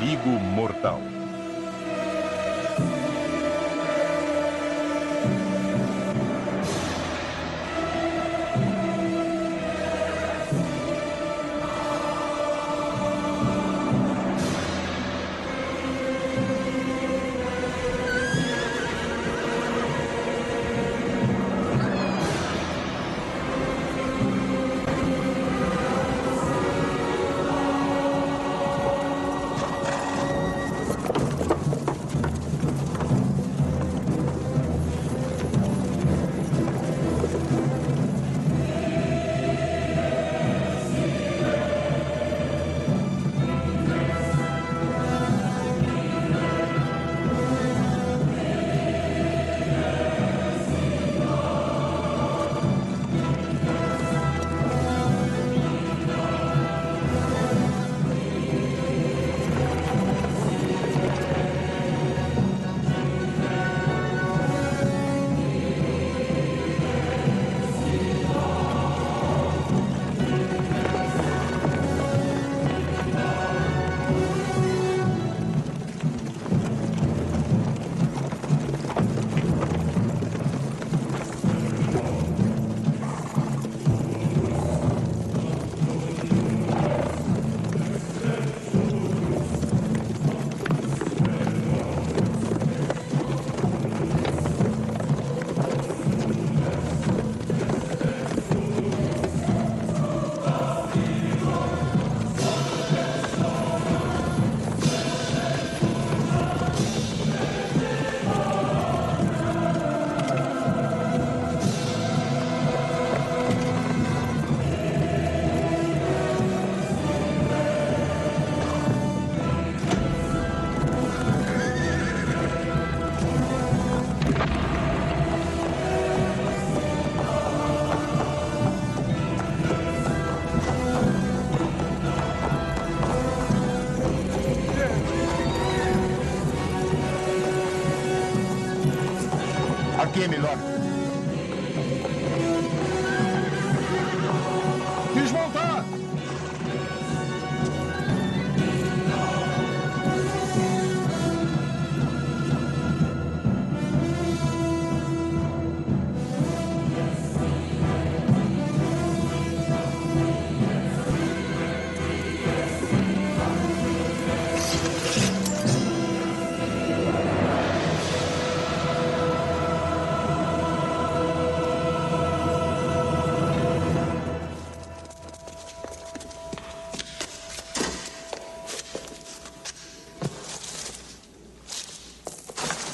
Perigo mortal.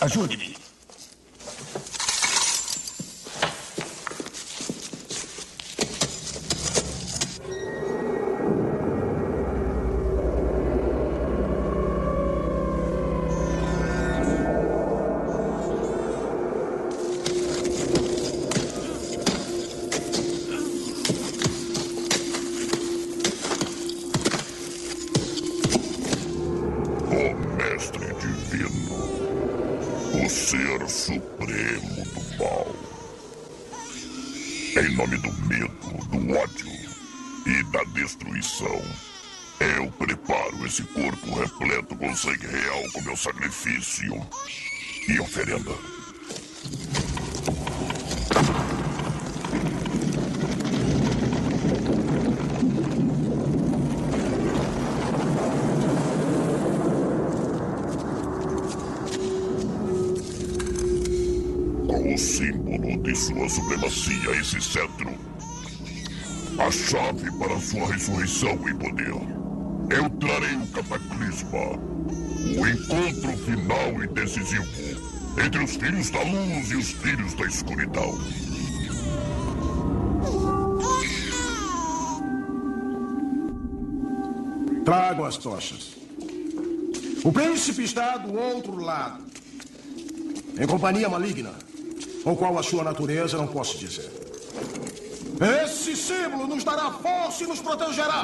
azul. Destruição, eu preparo esse corpo repleto com sangue real como meu sacrifício e oferenda. Com o símbolo de sua supremacia, esse cetro. A chave para sua ressurreição e poder. Eu trarei o cataclisma. O encontro final e decisivo entre os filhos da luz e os filhos da escuridão. Tragam as tochas. O príncipe está do outro lado. Em companhia maligna. Ou qual a sua natureza, não posso dizer. Esse símbolo nos dará força e nos protegerá.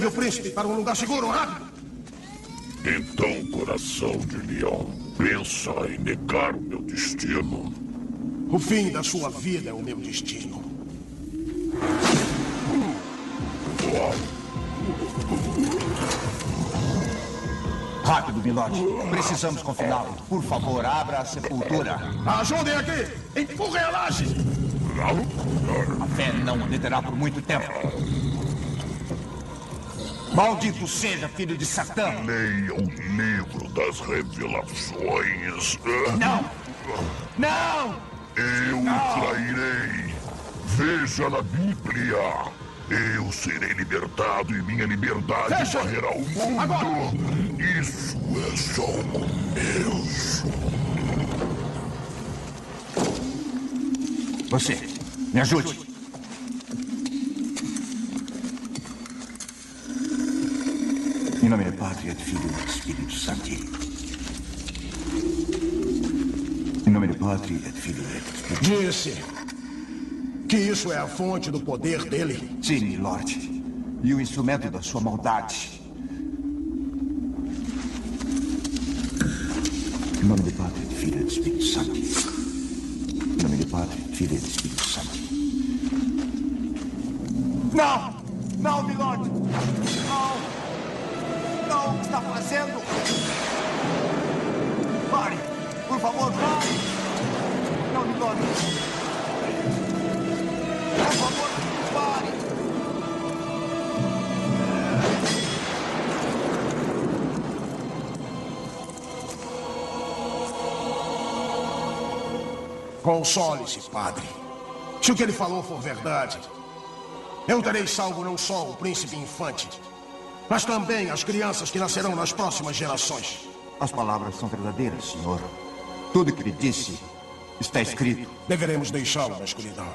Leve o príncipe para um lugar seguro, rápido! Então, coração de leão, pensa em negar o meu destino. O fim da sua vida é o meu destino. Rápido, Milord. Precisamos confiná-lo. Por favor, abra a sepultura. Ajudem aqui! Empurrem a laje! A fé não o deterá por muito tempo. Maldito seja, filho de Satã! Leia o livro das revelações. Não! Não! Eu o trairei. Veja na Bíblia. Eu serei libertado e minha liberdade Fecha! varrerá o mundo. Agora! Isso é só o começo. Você, me ajude. Nome do Pai, do Filho e do Espírito Santo. Em nome do Pai, do Filho e do Espírito Disse que isso é a fonte do poder dele. Sim, Milord. E o instrumento da sua maldade. Em nome do Pai, do Filho e do Espírito Santo. Em nome do Pai, do Filho e Espírito Santo. Não! Não, Milord! O que está fazendo? Pare! Por favor, pare! Não, Milord! Por favor, pare! Console-se, padre. Se o que ele falou for verdade, eu terei salvo não só o príncipe infante, mas também as crianças que nascerão nas próximas gerações. As palavras são verdadeiras, senhor. Tudo que ele disse está escrito. Deveremos deixá-lo na escuridão.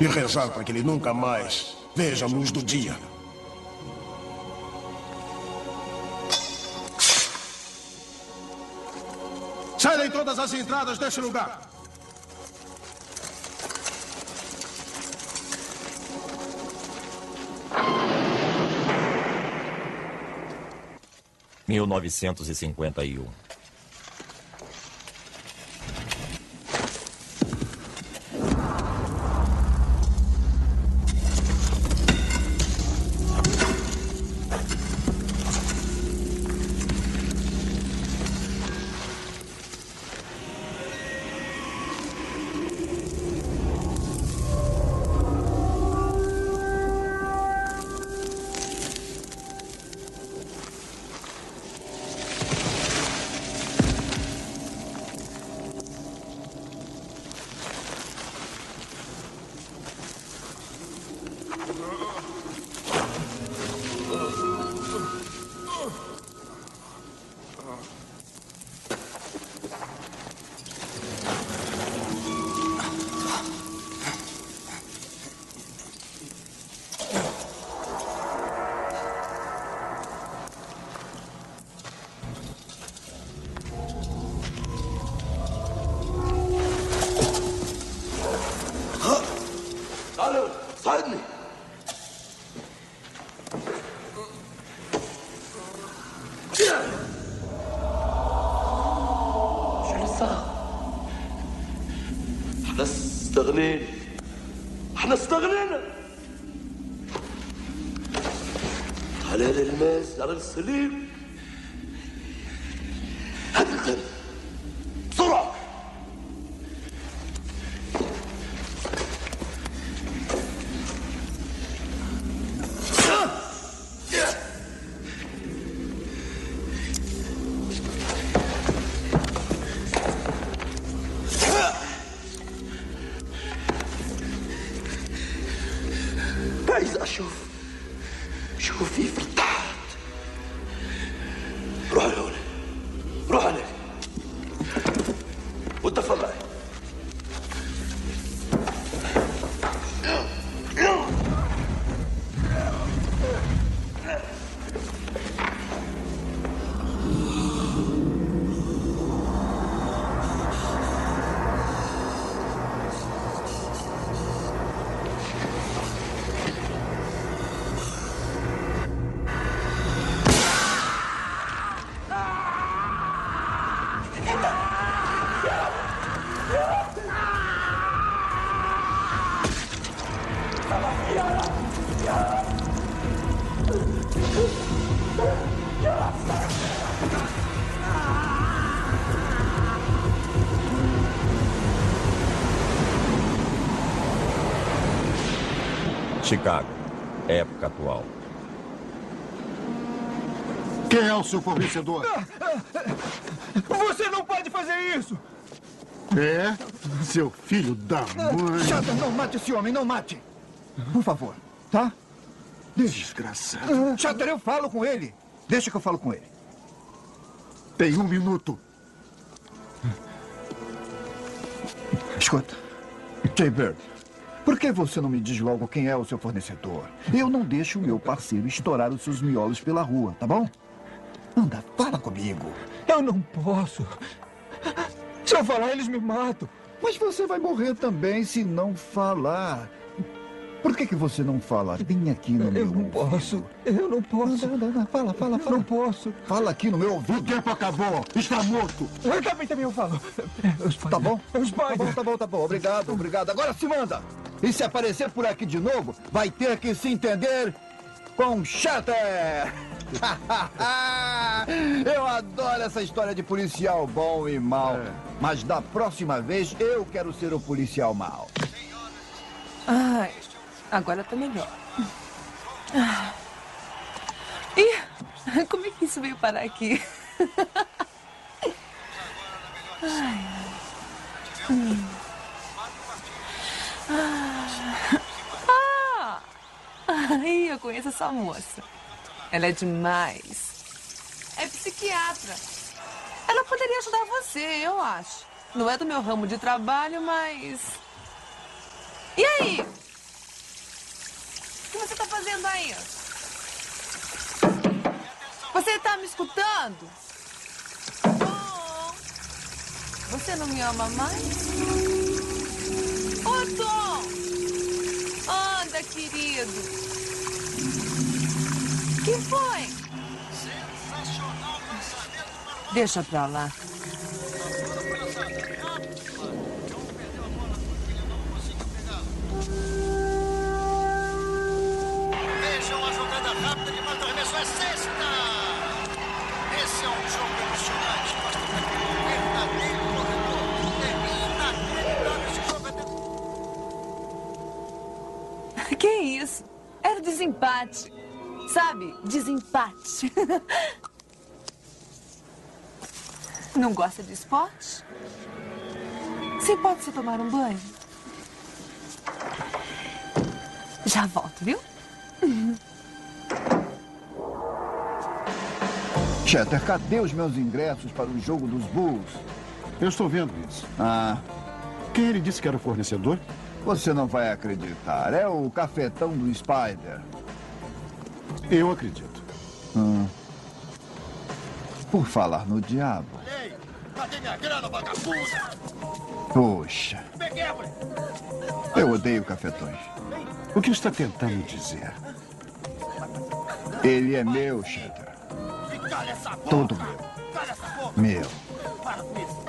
E rezar para que ele nunca mais veja a luz do dia. Saem todas as entradas deste lugar. 1951 Salut Chicago, época atual. Quem é o seu fornecedor? Você não pode fazer isso! É? Seu filho da mãe. Chata, não mate esse homem, não mate! Por favor, tá? Deixa. Desgraçado. Chatter, eu falo com ele. Deixa que eu falo com ele. Tem um minuto. Escuta, Jay-Bird, por que você não me diz logo quem é o seu fornecedor? Eu não deixo o meu parceiro estourar os seus miolos pela rua, tá bom? Anda, fala comigo. Eu não posso. Se eu falar, eles me matam. Mas você vai morrer também se não falar. Por que, que você não fala bem aqui no meu Eu não ouvido? posso. Eu não posso. Não, não, não, Fala, fala, fala. Não posso. Fala aqui no meu O ouvido. tempo acabou. Está morto. Eu também, também eu falo. É, Os pais. Tá bom? É Os Tá bom, tá bom, tá bom. Obrigado, obrigado. Agora se manda. E se aparecer por aqui de novo, vai ter que se entender com Shatter. eu adoro essa história de policial bom e mal. Mas da próxima vez eu quero ser o policial mal. Ai, agora tá melhor. Ah. Ih, como é que isso veio parar aqui? Ai. Hum. Ah! Ai, eu conheço essa moça. Ela é demais. É psiquiatra. Ela poderia ajudar você, eu acho. Não é do meu ramo de trabalho, mas. E aí? O que você tá fazendo aí? Você tá me escutando? Tom! Você não me ama mais? Ô, Tom! Anda, querido! que foi? Deixa pra lá. Vejam a jogada rápida de mata arremesso é sexta! Esse é um jogo emocionante. Um verdadeiro corredor. É inacreditável esse jogo. É Que isso? Era desempate. Sabe? Desempate. Não gosta de esporte? Se pode se tomar um banho? Já volto, viu? Shatter, cadê os meus ingressos para o jogo dos Bulls? Eu estou vendo isso. Ah, Quem ele disse que era o fornecedor? você não vai acreditar. É o cafetão do Spider. Eu acredito. Por falar no diabo. Ei, cadê minha grana, vagabunda? Poxa, eu odeio cafetões. O que está tentando dizer? Ele é meu, boca. Todo meu. Cala essa boca. Meu. Para com isso.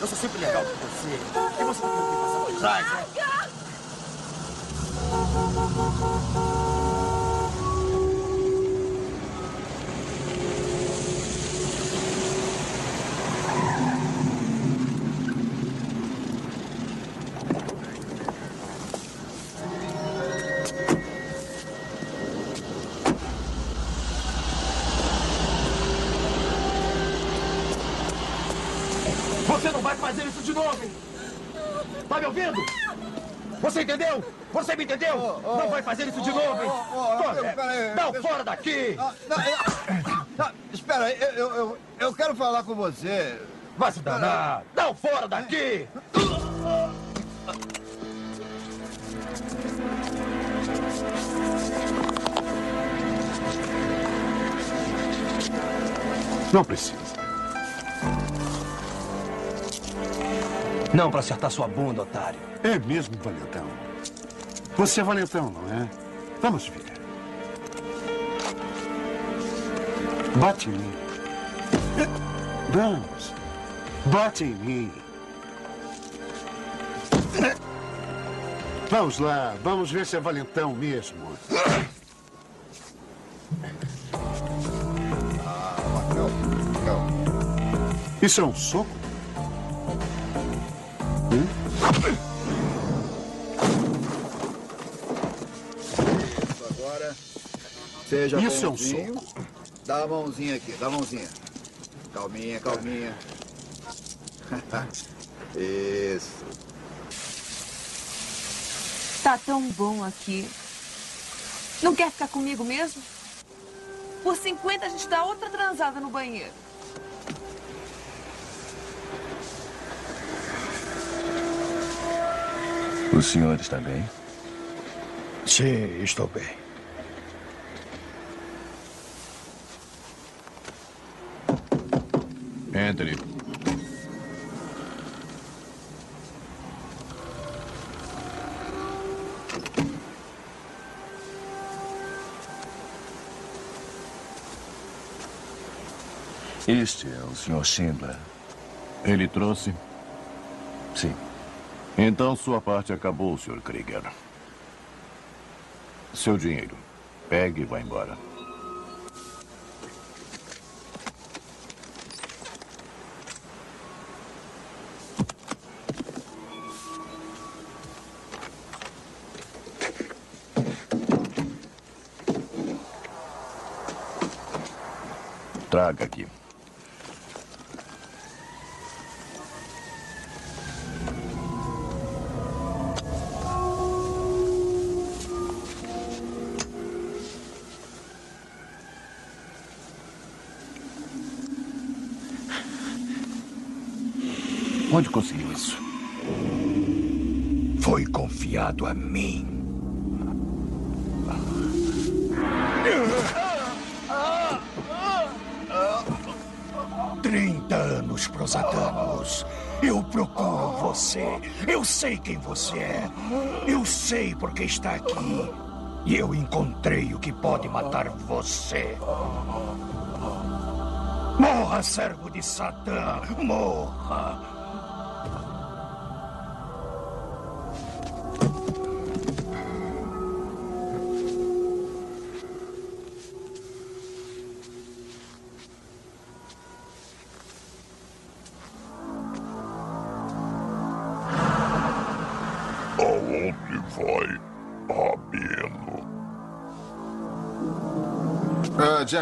Eu sou sempre legal com você. E você tá querendo me passar por trás, né? Ouvindo? Você entendeu? Você me entendeu? não vai fazer isso de novo! hein? Pô, é, Não, fora daqui! Não, espera aí, eu, eu, eu, eu quero falar com você. Vai se danar! Não, fora daqui! Não precisa. Não para acertar sua bunda, otário. É mesmo, valentão. Você é valentão, não é? Vamos ver. Bate em mim. Vamos. Bate em mim. Vamos lá, vamos ver se é valentão mesmo. Isso é um soco? Isso agora. Seja Isso é um bonzinho. Dá a mãozinha aqui, dá a mãozinha. Calminha, calminha. Isso. Tá tão bom aqui. Não quer ficar comigo mesmo? Por 50 a gente dá outra transada no banheiro. O senhor está bem? Sim, estou bem. Entre. Este é o Sr. Schindler. Ele trouxe? Sim. Então sua parte acabou, Sr. Krieger. Seu dinheiro. Pegue e vá embora. Traga aqui. Onde conseguiu isso? Foi confiado a mim. Trinta anos prosatanos. Eu procuro você. Eu sei quem você é. Eu sei porque está aqui. E eu encontrei o que pode matar você. Morra, servo de Satã! Morra!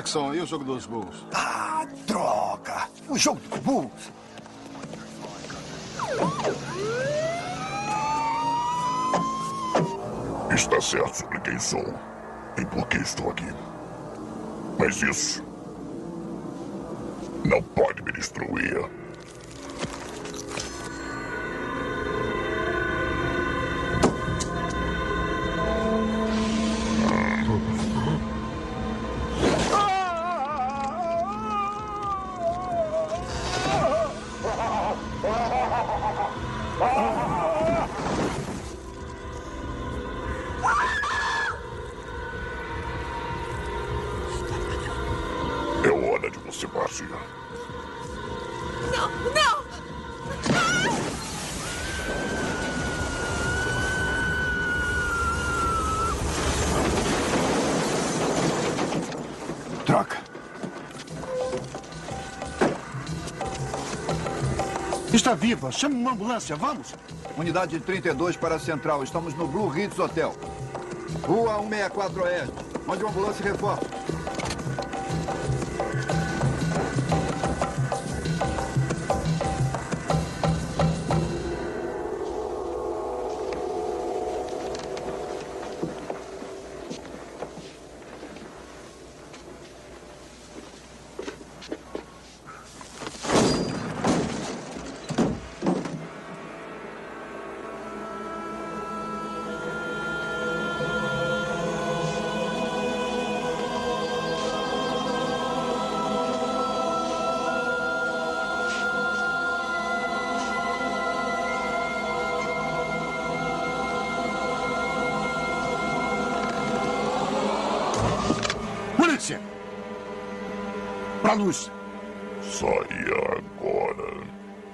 Jackson, e o jogo dos Bulls? Ah, droga! O jogo do Bulls! Está certo sobre quem sou e por que estou aqui. Mas isso não pode me destruir. Está viva. Chama uma ambulância, vamos. Unidade 32 para a central. Estamos no Blue Ridge Hotel. Rua 164 Oeste. Onde uma ambulância reforça. Polícia! Pra luz. Saia agora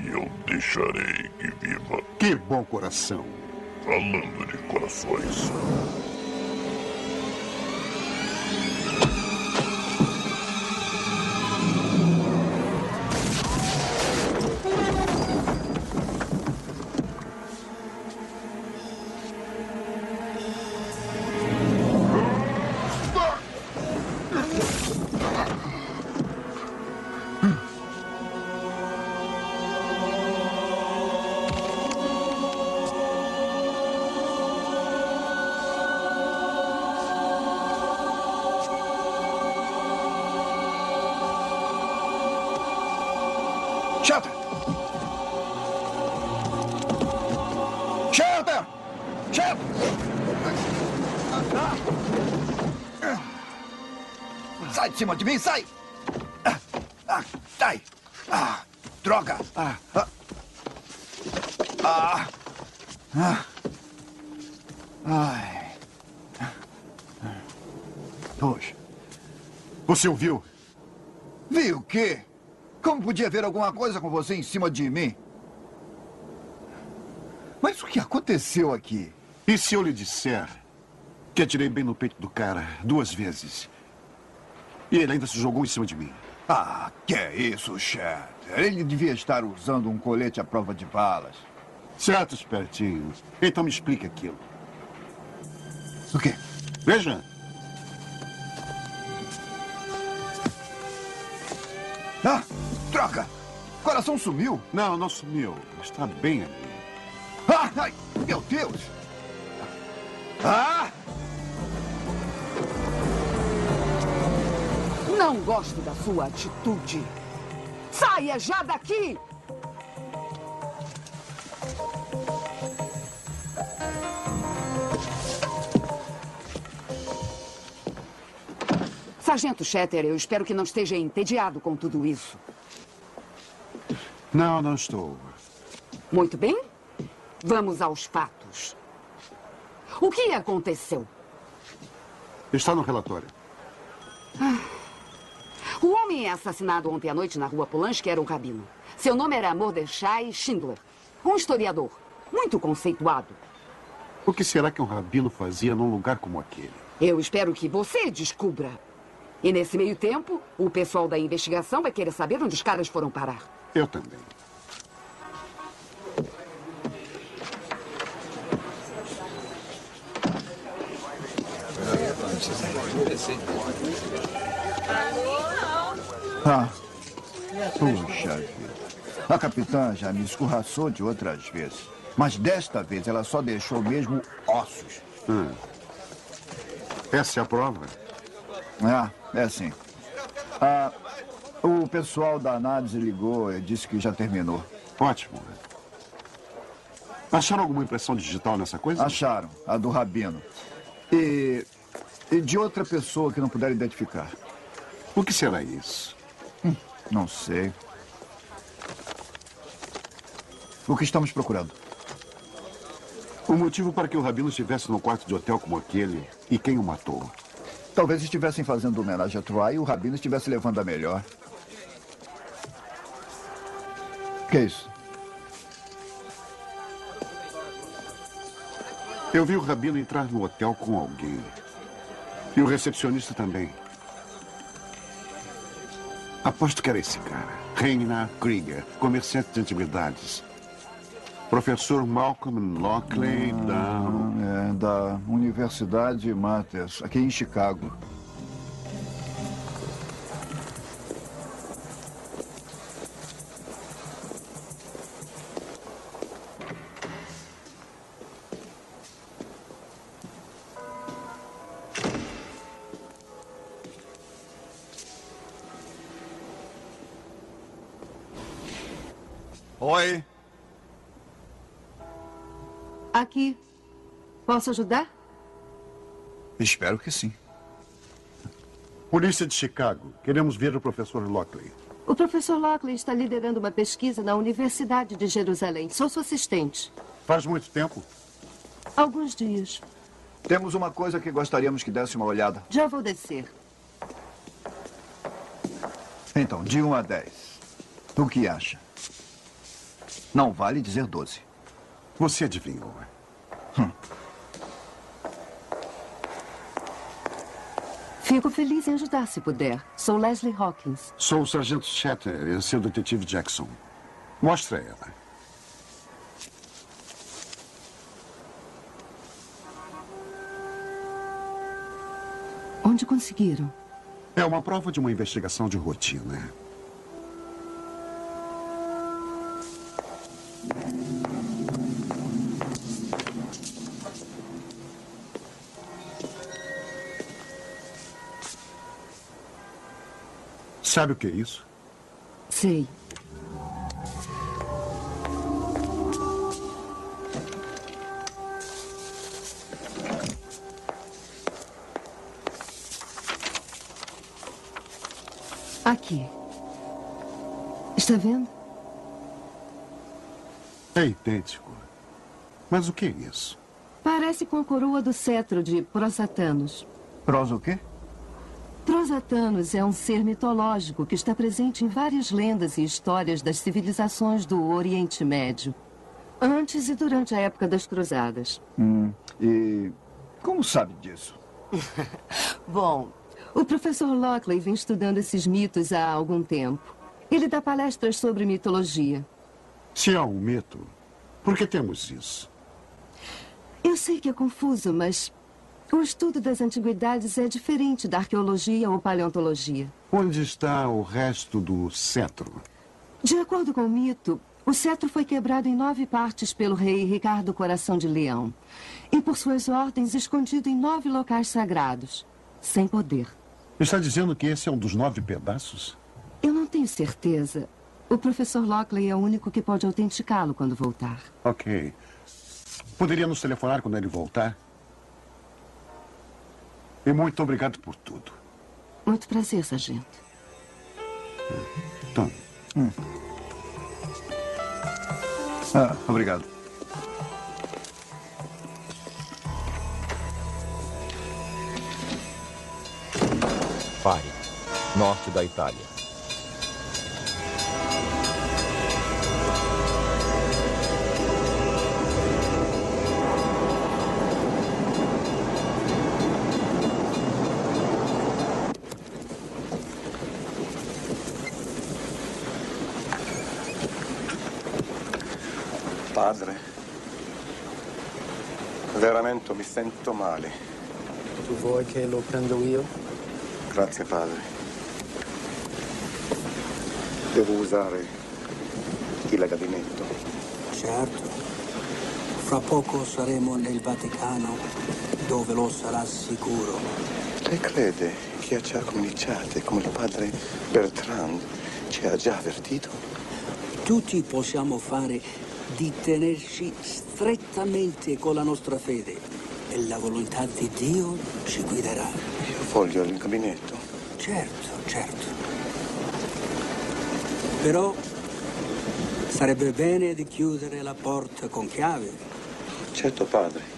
e eu deixarei que viva. Que bom coração. Falando de corações. De cima de mim, sai! Ah, ah, sai! Ah, droga! Ah, ah, ah, ah. Ai. Poxa. Você ouviu? Viu o quê? Como podia ver alguma coisa com você em cima de mim? Mas o que aconteceu aqui? E se eu lhe disser que atirei bem no peito do cara duas vezes? E ele ainda se jogou em cima de mim. Ah, que é isso, Shatter? Ele devia estar usando um colete à prova de balas. Certo, espertinho. Então me explique aquilo. O quê? Veja. Ah, troca! Coração sumiu? Não, não sumiu. Está bem ali. Ah, ai, meu Deus! Ah! Não gosto da sua atitude. Saia já daqui! Sargento Shatter, eu espero que não esteja entediado com tudo isso. Não, não estou. Muito bem. Vamos aos fatos. O que aconteceu? Está no relatório. O homem assassinado ontem à noite na rua Polanski era um rabino. Seu nome era Mordechai Schindler. Um historiador. Muito conceituado. O que será que um rabino fazia num lugar como aquele? Eu espero que você descubra. E nesse meio tempo, o pessoal da investigação vai querer saber onde os caras foram parar. Eu também. Ah, puxa vida. A capitã já me escorraçou de outras vezes. Mas desta vez ela só deixou mesmo ossos. Hum. Essa é a prova? Ah, é sim. Ah, o pessoal da análise ligou e disse que já terminou. Ótimo. Acharam alguma impressão digital nessa coisa? Acharam, a do Rabino. E, e de outra pessoa que não puderam identificar. O que será isso? Não sei. O que estamos procurando? O motivo para que o Rabino estivesse num quarto de hotel como aquele e quem o matou. Talvez estivessem fazendo homenagem a Troy e o Rabino estivesse levando a melhor. Que é isso? Eu vi o Rabino entrar no hotel com alguém. E o recepcionista também. Aposto que era esse cara. Reina Krieger, comerciante de antiguidades. Professor Malcolm Lockley da... É, da Universidade Matters, aqui em Chicago. Posso ajudar? Espero que sim. Polícia de Chicago. Queremos ver o professor Lockley. O professor Lockley está liderando uma pesquisa na Universidade de Jerusalém. Sou sua assistente. Faz muito tempo? Alguns dias. Temos uma coisa que gostaríamos que desse uma olhada. Já vou descer. Então, de 1 a 10. O que acha? Não vale dizer 12. Você adivinhou. Fico feliz em ajudar se puder. Sou Leslie Hawkins. Sou o Sargento Shatter e seu detetive Jackson. Mostra ela. Onde conseguiram? É uma prova de uma investigação de rotina. Sabe o que é isso? Sei. Aqui. Está vendo? É idêntico. Mas o que é isso? Parece com a coroa do cetro de Prosatanos. Pros o quê? Prosatanos é um ser mitológico que está presente em várias lendas e histórias das civilizações do Oriente Médio. Antes e durante a época das cruzadas. Hum, e como sabe disso? Bom, o professor Lockley vem estudando esses mitos há algum tempo. Ele dá palestras sobre mitologia. Se há um mito, por que temos isso? Eu sei que é confuso, mas o estudo das antiguidades é diferente da arqueologia ou paleontologia. Onde está o resto do cetro? De acordo com o mito, o cetro foi quebrado em nove partes pelo rei Ricardo Coração de Leão. E por suas ordens, escondido em nove locais sagrados, sem poder. Está dizendo que esse é um dos nove pedaços? Eu não tenho certeza. O professor Lockley é o único que pode autenticá-lo quando voltar. Ok. Poderia nos telefonar quando ele voltar? E muito obrigado por tudo. Muito prazer, sargento. Tom. Hum. Ah, obrigado. Bari, norte da Itália. Padre, veramente mi sento male. Tu vuoi che lo prendo io? Grazie, padre. Devo usare il gabinetto. Certo. Fra poco saremo nel Vaticano, dove lo sarà sicuro. E crede che ci ha cominciato come il padre Bertrand ci ha già avvertito? Tutti possiamo fare di tenerci strettamente con la nostra fede e la volontà di Dio ci guiderà. Io voglio il gabinetto. Certo, certo. Però sarebbe bene di chiudere la porta con chiave. Certo, padre.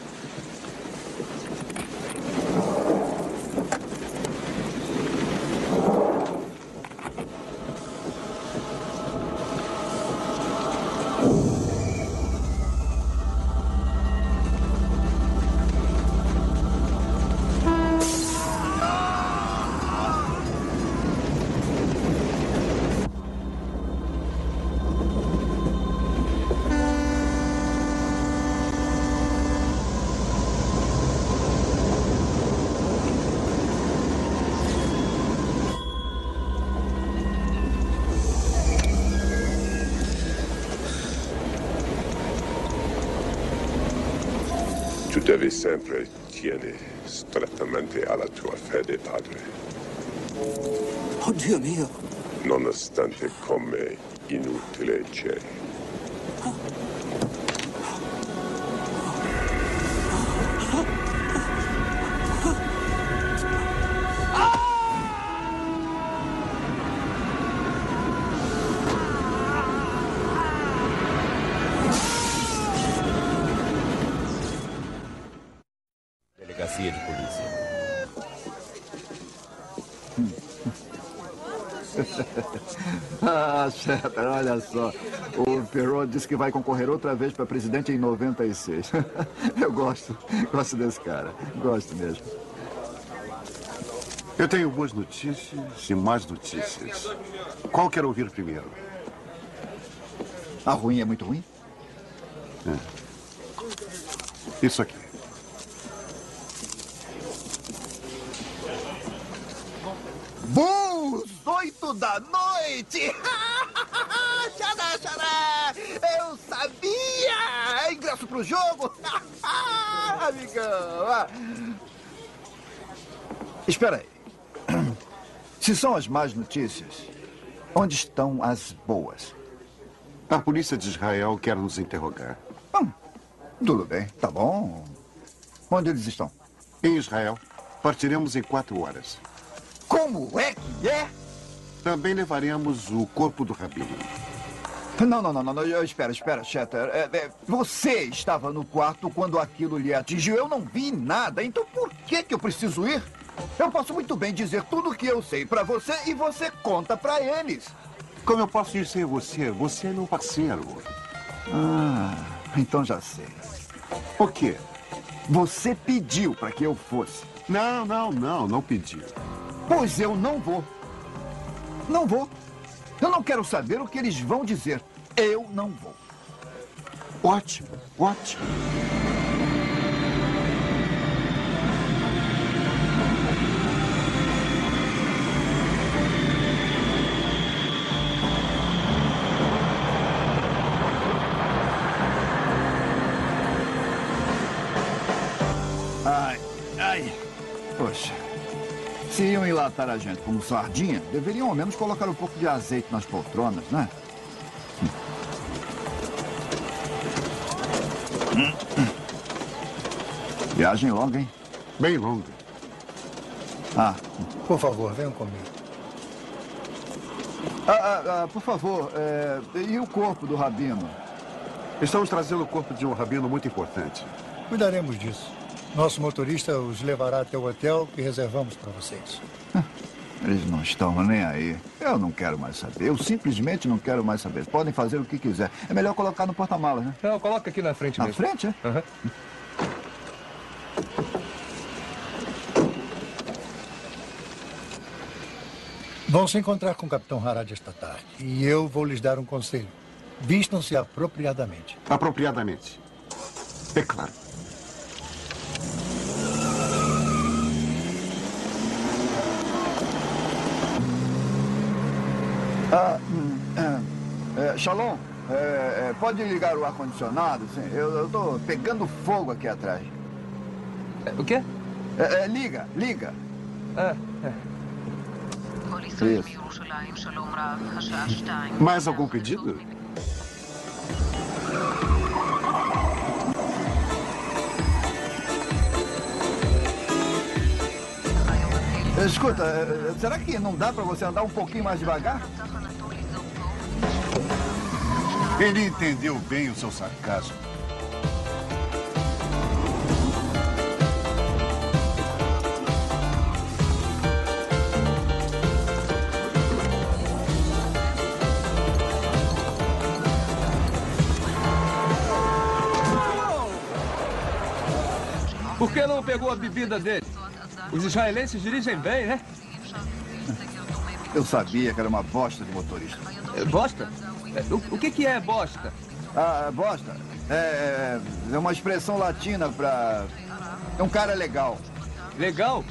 Devi sempre tieni strettamente alla tua fede, padre. Oh Dio mio, Nonostante come inutile c'è. Olha só. O Perot disse que vai concorrer outra vez para presidente em 96. Eu gosto, gosto desse cara. Gosto mesmo. Eu tenho boas notícias e más notícias. Qual quer ouvir primeiro? A ruim é muito ruim? É. Isso aqui. Bulls, da noite! xará, xará! Eu sabia! Ingresso pro jogo! Amigão! Espera aí. Se são as más notícias, onde estão as boas? A polícia de Israel quer nos interrogar. Tudo bem, tá bom. Onde eles estão? Em Israel. Partiremos em quatro horas. Como é que é? Também levaremos o corpo do rabino. Não, não, não, não, eu- Espera, espera, Shatter. É, é, você estava no quarto quando aquilo lhe atingiu. Eu não vi nada. Então por que, que eu preciso ir? Eu posso muito bem dizer tudo o que eu sei pra você e você conta pra eles. Como eu posso ir sem você? Você é meu parceiro. Ah, então já sei. O quê? Você pediu pra que eu fosse. Não, não, não, não pediu. Pois eu não vou. Não vou. Eu não quero saber o que eles vão dizer. Eu não vou. Ótimo, ótimo. Enlatar a gente como sardinha, deveriam ao menos colocar um pouco de azeite nas poltronas, né? Viagem longa, hein? Bem longa. Ah. Por favor, venham comigo. Ah, ah, ah, por favor, é, e o corpo do rabino? Estamos trazendo o corpo de um rabino muito importante. Cuidaremos disso. Nosso motorista os levará até o hotel que reservamos para vocês. Eles não estão nem aí. Eu não quero mais saber. Eu simplesmente não quero mais saber. Podem fazer o que quiser. É melhor colocar no porta-malas, né? Não, coloca aqui na frente Na mesmo. frente, é? Aham. Vão se encontrar com o Capitão Harad esta tarde. E eu vou lhes dar um conselho. Vistam-se apropriadamente. Apropriadamente. É claro. Ah, hum, é, é, Shalom, é, é, pode ligar o ar-condicionado? sim? Eu estou pegando fogo aqui atrás. O quê? É, é, liga, liga. Ah, é. Isso. Mais algum pedido? Escuta, é, será que não dá para você andar um pouquinho mais devagar? Ele entendeu bem o seu sarcasmo. Por que não pegou a bebida dele? Os israelenses dirigem bem, né? Eu sabia que era uma bosta de motorista. É, Bosta? É, O, o que, que é bosta? Ah, bosta. É, é uma expressão latina para. É um cara legal. Legal?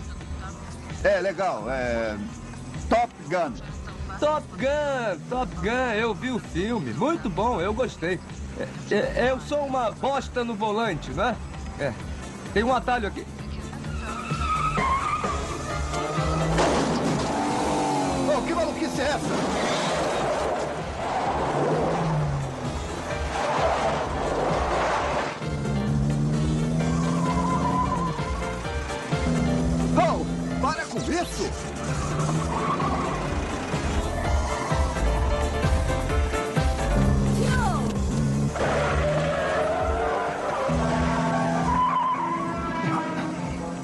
É, legal. É. Top Gun. Top Gun, Top Gun, eu vi o filme. Muito bom, eu gostei. É, é, eu sou uma bosta no volante, não é? É. Tem um atalho aqui. Oh, que maluquice é essa? Isso!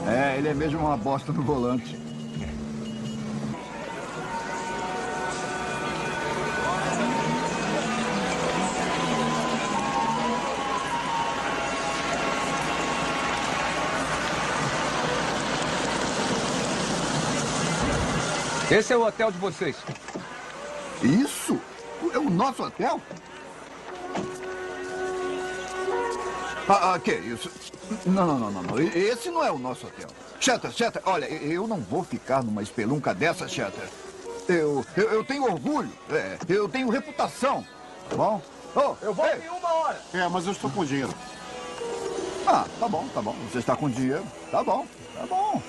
É, ele é mesmo uma bosta no volante. Esse é o hotel de vocês. Isso? É o nosso hotel? Ah, ah, que isso? Não, não, não, não, não. Esse não é o nosso hotel. Shatter, Shatter, olha, eu não vou ficar numa espelunca dessa, Shatter. Eu, eu, eu tenho orgulho, é, eu tenho reputação, tá bom? Oh, Eu volto em uma hora. É, mas eu estou com dinheiro. Ah, tá bom, tá bom. Você está com dinheiro. Tá bom, tá bom.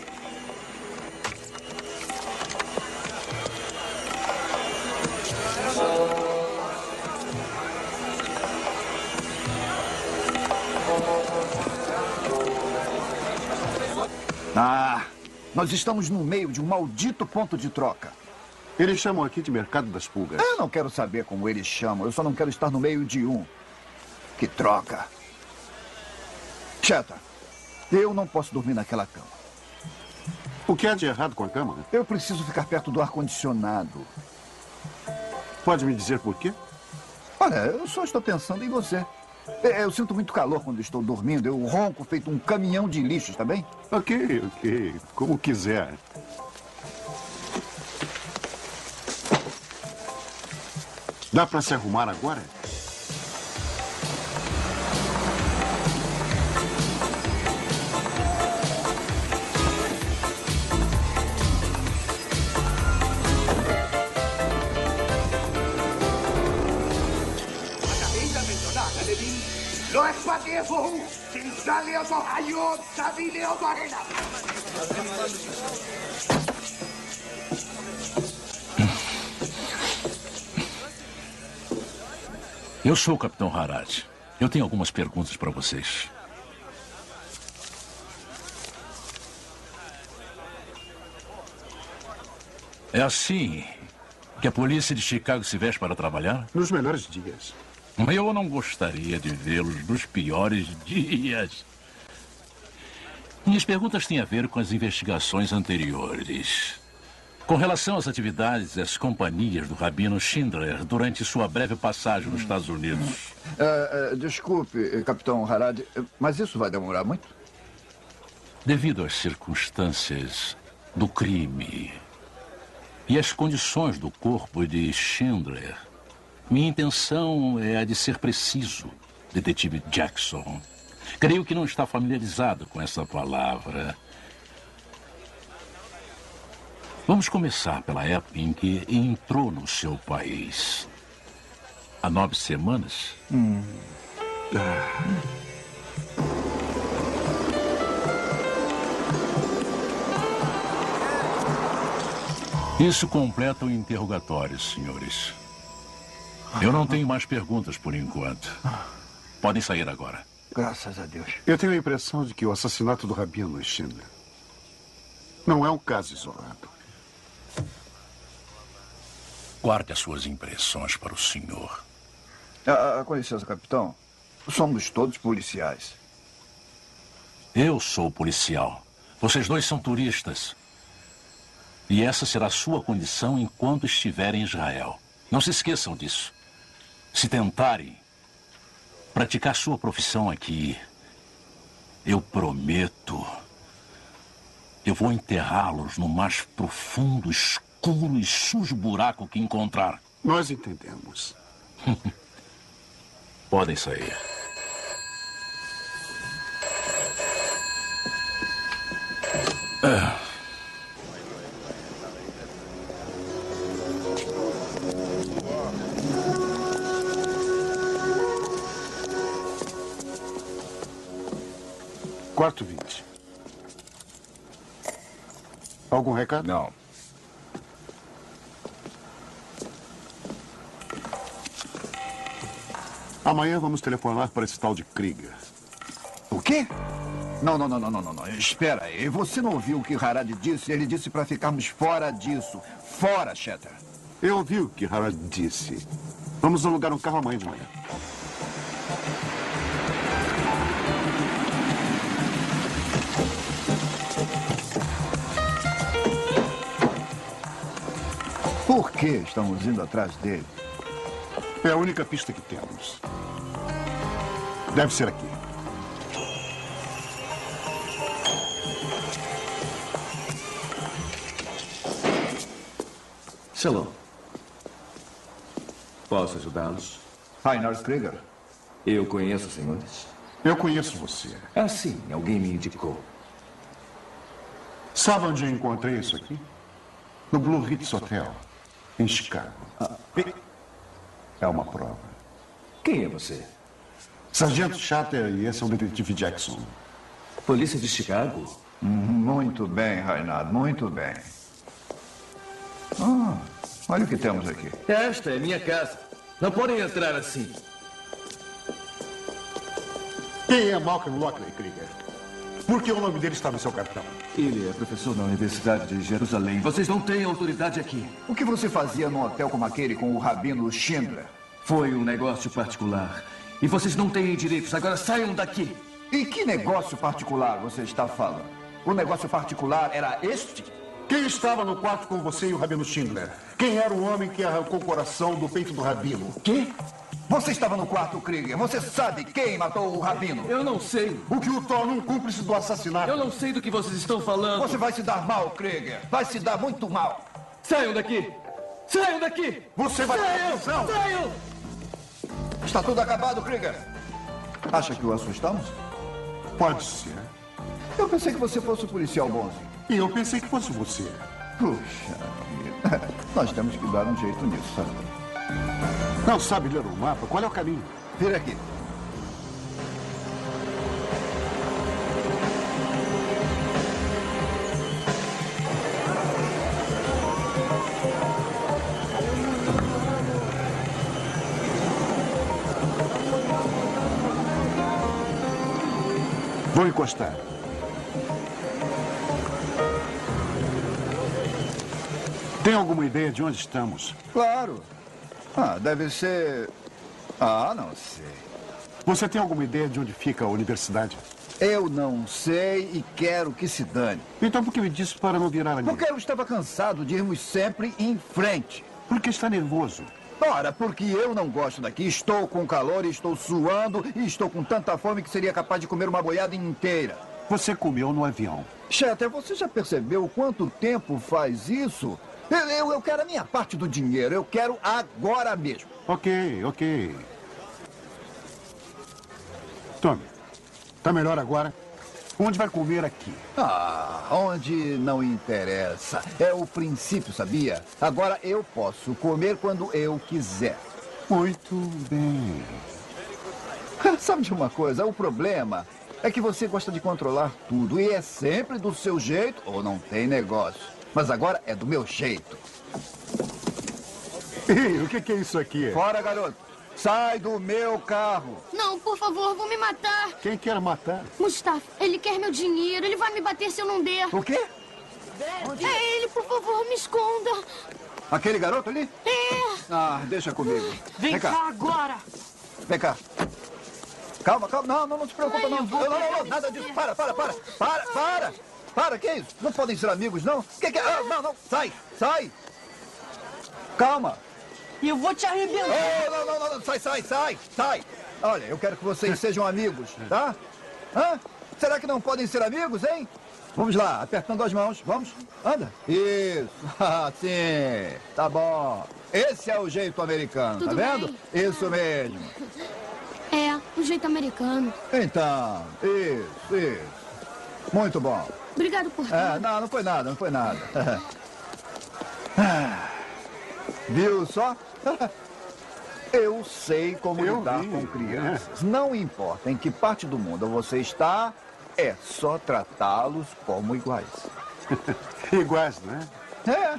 Ah, nós estamos no meio de um maldito ponto de troca. Eles chamam aqui de mercado das pulgas. Eu não quero saber como eles chamam, eu só não quero estar no meio de um. Que troca. Cheta, eu não posso dormir naquela cama. O que há de errado com a cama? Eu preciso ficar perto do ar-condicionado. Pode me dizer por quê? Olha, eu só estou pensando em você. É, Eu sinto muito calor quando estou dormindo. Eu ronco feito um caminhão de lixo, está bem? Ok, ok. Como quiser. Dá para se arrumar agora? Verwirrung sind Saleo doch Ayo, Eu sou o Capitão Harad. Eu tenho algumas perguntas para vocês. É assim que a polícia de Chicago se veste para trabalhar? Nos melhores dias. Eu não gostaria de vê-los nos piores dias. Minhas perguntas têm a ver com as investigações anteriores. Com relação às atividades das companhias do Rabino Schindler durante sua breve passagem nos Estados Unidos. É, é, desculpe, Capitão Harad, mas isso vai demorar muito? Devido às circunstâncias do crime e às condições do corpo de Schindler, minha intenção é a de ser preciso, detetive Jackson. Creio que não está familiarizado com essa palavra. Vamos começar pela época em que entrou no seu país. Há nove semanas? Isso completa o interrogatório, senhores. Eu não tenho mais perguntas por enquanto. Podem sair agora. Graças a Deus. Eu tenho a impressão de que o assassinato do Rabino Schindler não é um caso isolado. Guarde as suas impressões para o senhor. Ah, ah, com licença, capitão. Somos todos policiais. Eu sou policial. Vocês dois são turistas. E essa será a sua condição enquanto estiverem em Israel. Não se esqueçam disso. Se tentarem praticar sua profissão aqui, eu prometo, eu vou enterrá-los no mais profundo, escuro e sujo buraco que encontrar. Nós entendemos. Podem sair. Ah. Algum recado? Não. Amanhã vamos telefonar para esse tal de Krieger. O quê? Não, não, não, não, não, não. Espera aí. Você não ouviu o que Harad disse? Ele disse para ficarmos fora disso. Fora, Shatter. Eu ouvi o que Harad disse. Vamos alugar um carro amanhã de manhã. Por que estamos indo atrás dele? É a única pista que temos. Deve ser aqui. Shalom. Posso ajudá-los? Reinhard Krieger. Eu conheço os senhores. Eu conheço você. Ah, sim. Alguém me indicou. Sabe onde eu encontrei isso aqui? No Blue Ritz Hotel, Chicago. E- É uma prova. Quem é você? Sargento Shatter e esse é o detetive Jackson. Polícia de Chicago? Muito bem, Reinhard, muito bem. Ah, olha o que temos aqui. Esta é minha casa. Não podem entrar assim. Quem é Malcolm Lockley, Krieger? Por que o nome dele está no seu cartão? Ele é professor na Universidade de Jerusalém. Vocês não têm autoridade aqui. O que você fazia num hotel como aquele com o rabino Schindler? Foi um negócio particular. E vocês não têm direitos. Agora saiam daqui. E que negócio particular você está falando? O negócio particular era este? Quem estava no quarto com você e o Rabino Schindler? Quem era o homem que arrancou o coração do peito do Rabino? Quê? Você estava no quarto, Krieger. Você sabe quem matou o rabino? Eu não sei. O que o torna um cúmplice do assassinato? Eu não sei do que vocês estão falando. Você vai se dar mal, Krieger. Vai se dar muito mal. Saiam daqui! Saiam daqui! Você vai Saiam! Saiam! Está tudo acabado, Krieger. Acha que o assustamos? Pode ser. Eu pensei que você fosse o policial bonzinho. E eu pensei que fosse você. Puxa vida. Nós temos que dar um jeito nisso, sabe? Não sabe ler o mapa? Qual é o caminho? Vira aqui. Vou encostar. Tem alguma ideia de onde estamos? Claro. Ah, deve ser. Ah, não sei. Você tem alguma ideia de onde fica a universidade? Eu não sei e quero que se dane. Então por que me disse para não virar ali? Porque eu estava cansado de irmos sempre em frente. Porque está nervoso. Ora, porque eu não gosto daqui. Estou com calor, estou suando e estou com tanta fome que seria capaz de comer uma boiada inteira. Você comeu no avião. Shatter, você já percebeu quanto tempo faz isso? Eu, eu, eu quero a minha parte do dinheiro. Eu quero agora mesmo. Ok, ok. Tome. Tá melhor agora? Onde vai comer aqui? Ah, onde não interessa. É o princípio, sabia? Agora eu posso comer quando eu quiser. Muito bem. Sabe de uma coisa? O problema é que você gosta de controlar tudo e é sempre do seu jeito ou não tem negócio. Mas agora é do meu jeito. Ei, o que é isso aqui? Fora, garoto. Sai do meu carro. Não, por favor, vão me matar. Quem quer matar? Mustafa, ele quer meu dinheiro. Ele vai me bater se eu não der. O quê? É ele, por favor, me esconda. Aquele garoto ali? É. Ah, deixa comigo. Vem cá agora. Vem cá. Calma, calma. Não, não, não se preocupa, Ai, não. eu vou Não, não, não, nada disso. Para, para, para. Para, para. Para, que é isso? Não podem ser amigos, não? Que que é? Ah, não, não. Sai, sai. Calma. Eu vou te arrebentar. Oh, não, não, não, não. Sai, sai, sai, sai. Olha, eu quero que vocês sejam amigos, tá? Hã? Será que não podem ser amigos, hein? Vamos lá, apertando as mãos. Vamos? Anda. Isso. Ah, sim. Tá bom. Esse é o jeito americano, Tudo tá vendo? Isso mesmo. É, o jeito americano. Então, isso, isso. Muito bom. Obrigado por tudo. É, não, não foi nada, não foi nada. Viu só? Eu sei como Eu lidar vi, com crianças. Não importa em que parte do mundo você está, é só tratá-los como iguais. Iguais, não é? É.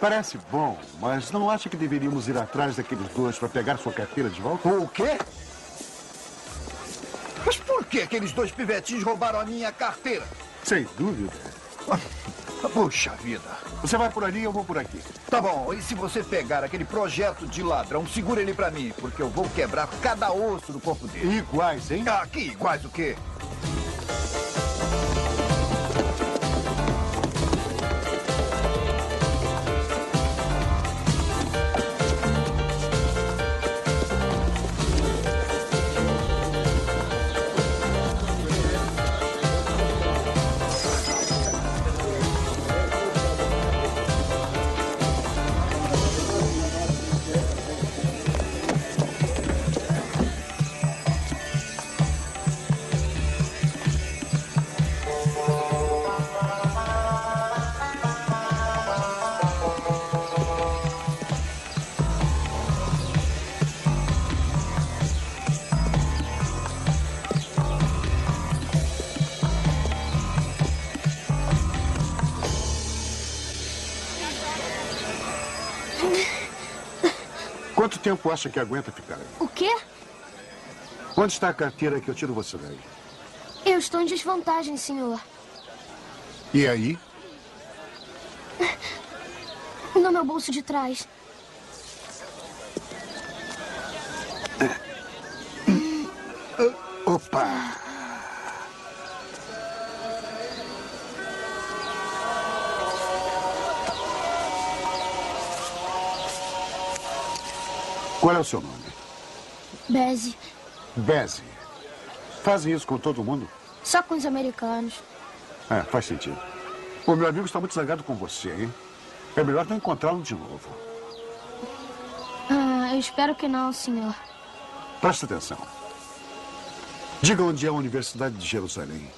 Parece bom, mas não acha que deveríamos ir atrás daqueles dois para pegar sua carteira de volta? O quê? Mas por que aqueles dois pivetinhos roubaram a minha carteira? Sem dúvida. Puxa vida. Você vai por ali e eu vou por aqui. Tá bom, e se você pegar aquele projeto de ladrão, segura ele pra mim, porque eu vou quebrar cada osso do corpo dele. Iguais, hein? Ah, que iguais o quê? Tempo acha que aguenta ficar aí? O quê? Onde está a carteira que eu tiro você daí? Eu estou em desvantagem, senhor. E aí? No meu bolso de trás. Opa! Qual é o seu nome? Beze. Beze. Fazem isso com todo mundo? Só com os americanos. É, faz sentido. O meu amigo está muito zangado com você, hein? É melhor não encontrá-lo de novo. Ah, eu espero que não, senhor. Presta atenção. Diga onde é a Universidade de Jerusalém.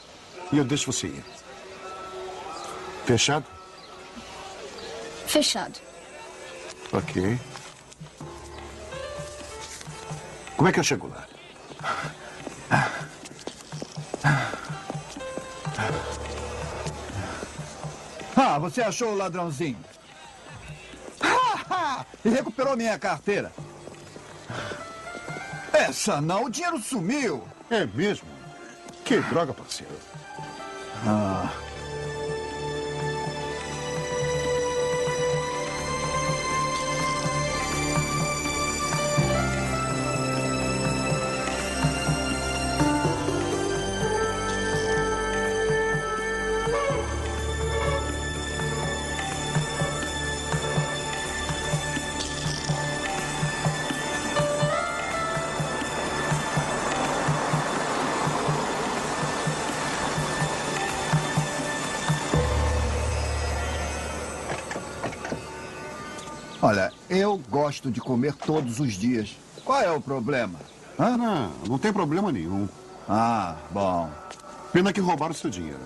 E eu deixo você ir. Fechado? Fechado. Ok. Como é que eu chego lá? Ah, você achou o ladrãozinho? e recuperou minha carteira. Essa não, o dinheiro sumiu. É mesmo? Que droga, parceiro. Ah. Gosto de comer todos os dias. Qual é o problema? Ah, não, não tem problema nenhum. Ah, bom. Pena que roubaram seu dinheiro.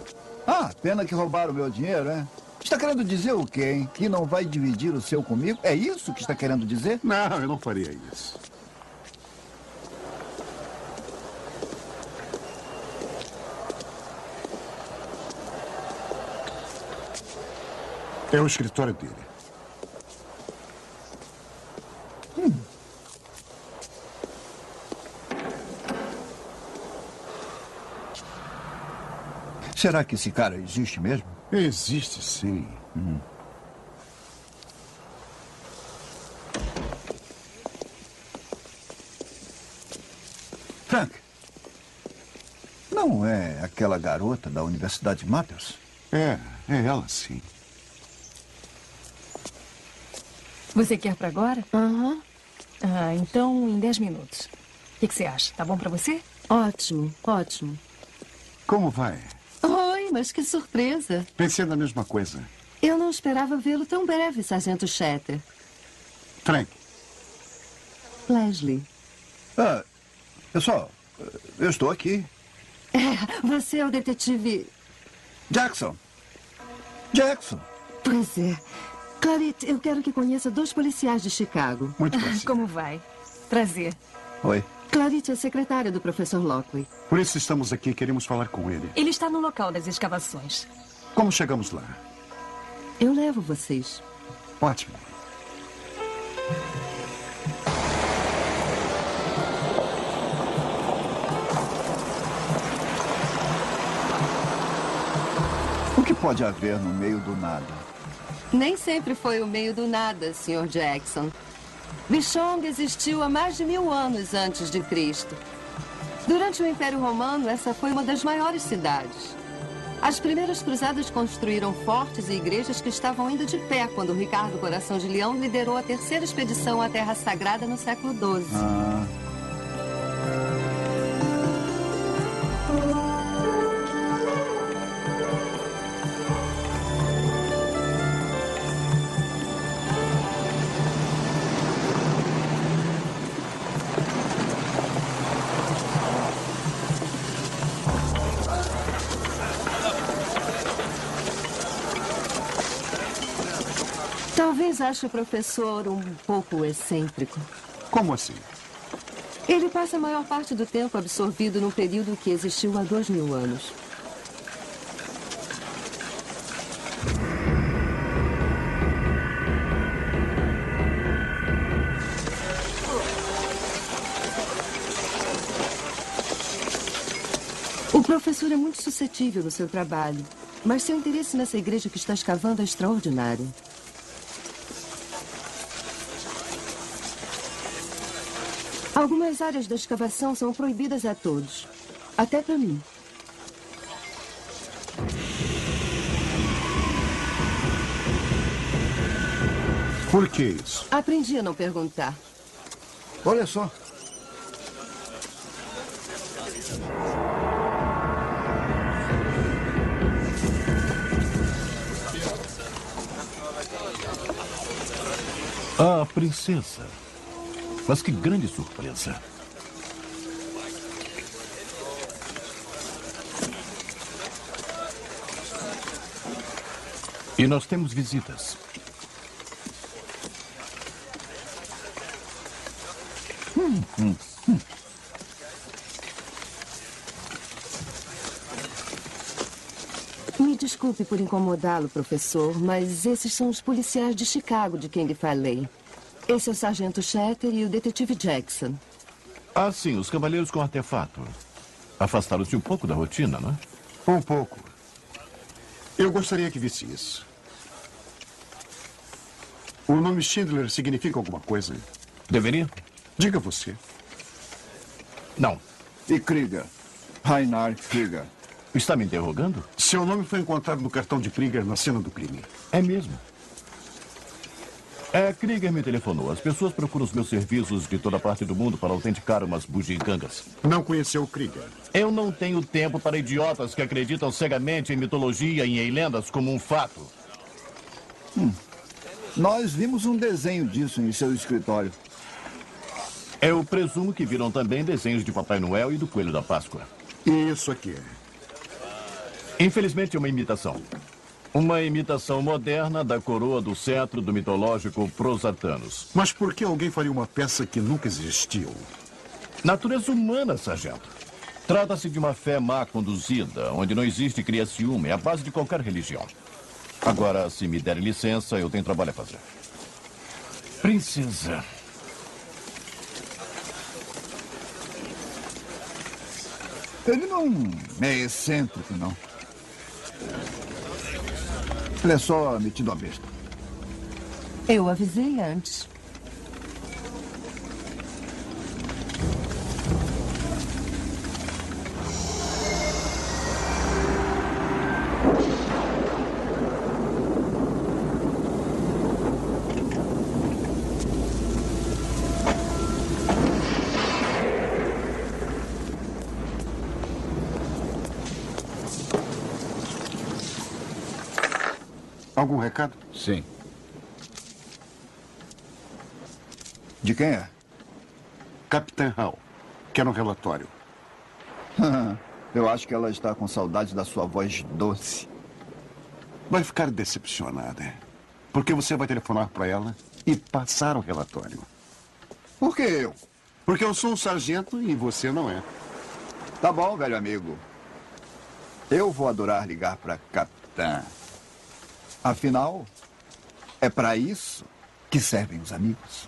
Ah, pena que roubaram o meu dinheiro, é? Está querendo dizer o quê, hein? Que não vai dividir o seu comigo? É isso que está querendo dizer? Não, eu não faria isso. É o escritório dele. Será que esse cara existe mesmo? Existe sim. Hum. Frank, não é aquela garota da Universidade Matters? É, é ela sim. Você quer para agora? Aham. Ah, então em 10 minutos. O que, que você acha? Tá bom para você? Ótimo, ótimo. Como vai? Mas que surpresa. Pensei na mesma coisa. Eu não esperava vê-lo tão breve, Sargento Shatter. Frank. Leslie. Ah, pessoal, eu estou aqui. É, você é o detetive... Jackson. Jackson. Pois é. Clarice, eu quero que conheça dois policiais de Chicago. Muito prazer. Como vai? Prazer. Oi. Clarice é secretária do professor Lockley. Por isso estamos aqui e queremos falar com ele. Ele está no local das escavações. Como chegamos lá? Eu levo vocês. Ótimo. O que pode haver no meio do nada? Nem sempre foi o meio do nada, Sr. Jackson. Bichong existiu há mais de mil anos antes de Cristo. Durante o Império Romano, essa foi uma das maiores cidades. As primeiras cruzadas construíram fortes e igrejas que estavam ainda de pé quando Ricardo Coração de Leão liderou a terceira expedição à Terra Sagrada no século XII. Ah, Ache o professor um pouco excêntrico. Como assim? Ele passa a maior parte do tempo absorvido num período que existiu há dois mil anos. O professor é muito suscetível no seu trabalho, mas seu interesse nessa igreja que está escavando é extraordinário. Algumas áreas da escavação são proibidas a todos, até para mim. Por que isso? Aprendi a não perguntar. olha só. Ah, princesa. Mas que grande surpresa. E nós temos visitas. Hum, hum. Me desculpe por incomodá-lo, professor, mas esses são os policiais de Chicago de quem lhe falei. Esse é o sargento Shatter e o detetive Jackson. Ah, sim, os cavaleiros com artefato. Afastaram-se um pouco da rotina, não é? Um pouco. Eu gostaria que visse isso. O nome Schindler significa alguma coisa? Deveria? Diga você. Não. E Krieger? Reinhard Krieger. Está me interrogando? Seu nome foi encontrado no cartão de Krieger na cena do crime. É mesmo. É, Krieger me telefonou. As pessoas procuram os meus serviços de toda parte do mundo para autenticar umas bugigangas. Não conheceu o Krieger? Eu não tenho tempo para idiotas que acreditam cegamente em mitologia e em lendas como um fato. Hum. Nós vimos um desenho disso em seu escritório. Eu presumo que viram também desenhos de Papai Noel e do Coelho da Páscoa. E isso aqui? Infelizmente, é uma imitação. Uma imitação moderna da coroa do cetro do mitológico Prosatanos. Mas por que alguém faria uma peça que nunca existiu? Natureza humana, sargento. Trata-se de uma fé má conduzida, onde não existe cria ciúme, é a base de qualquer religião. Agora, se me derem licença, eu tenho trabalho a fazer. Princesa. Ele não é excêntrico, não. Ele é só metido a besta. Eu avisei antes. Algum recado? Sim. De quem é? Capitã Hall. Quero um relatório. Eu acho que ela está com saudade da sua voz doce. Vai ficar decepcionada. Porque você vai telefonar para ela e passar o relatório. Por que eu? Porque eu sou um sargento e você não é. Tá bom, velho amigo. Eu vou adorar ligar para capitã. Afinal, é para isso que servem os amigos.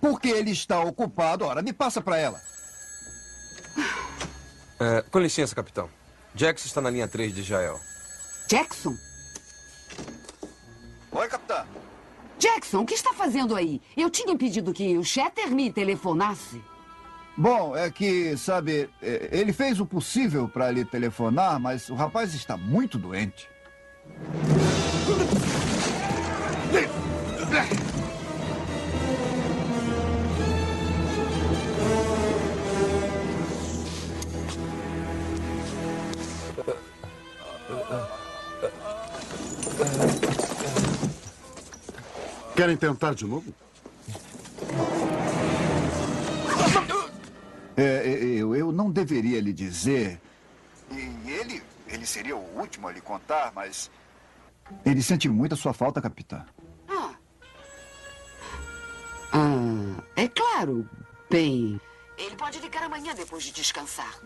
Porque ele está ocupado. Ora, me passa para ela. É, com licença, capitão. Jax está na linha 3 de Israel. Jackson? Oi, capitã. Jackson, o que está fazendo aí? Eu tinha pedido que o Shatter me telefonasse. Bom, é que, sabe, é, ele fez o possível para lhe telefonar, mas o rapaz está muito doente. Querem tentar de novo? É, é, eu, eu não deveria lhe dizer. E ele, ele seria o último a lhe contar, mas. Ele sente muito a sua falta, capitã. Ah, é claro. Bem, ele pode ligar amanhã depois de descansar.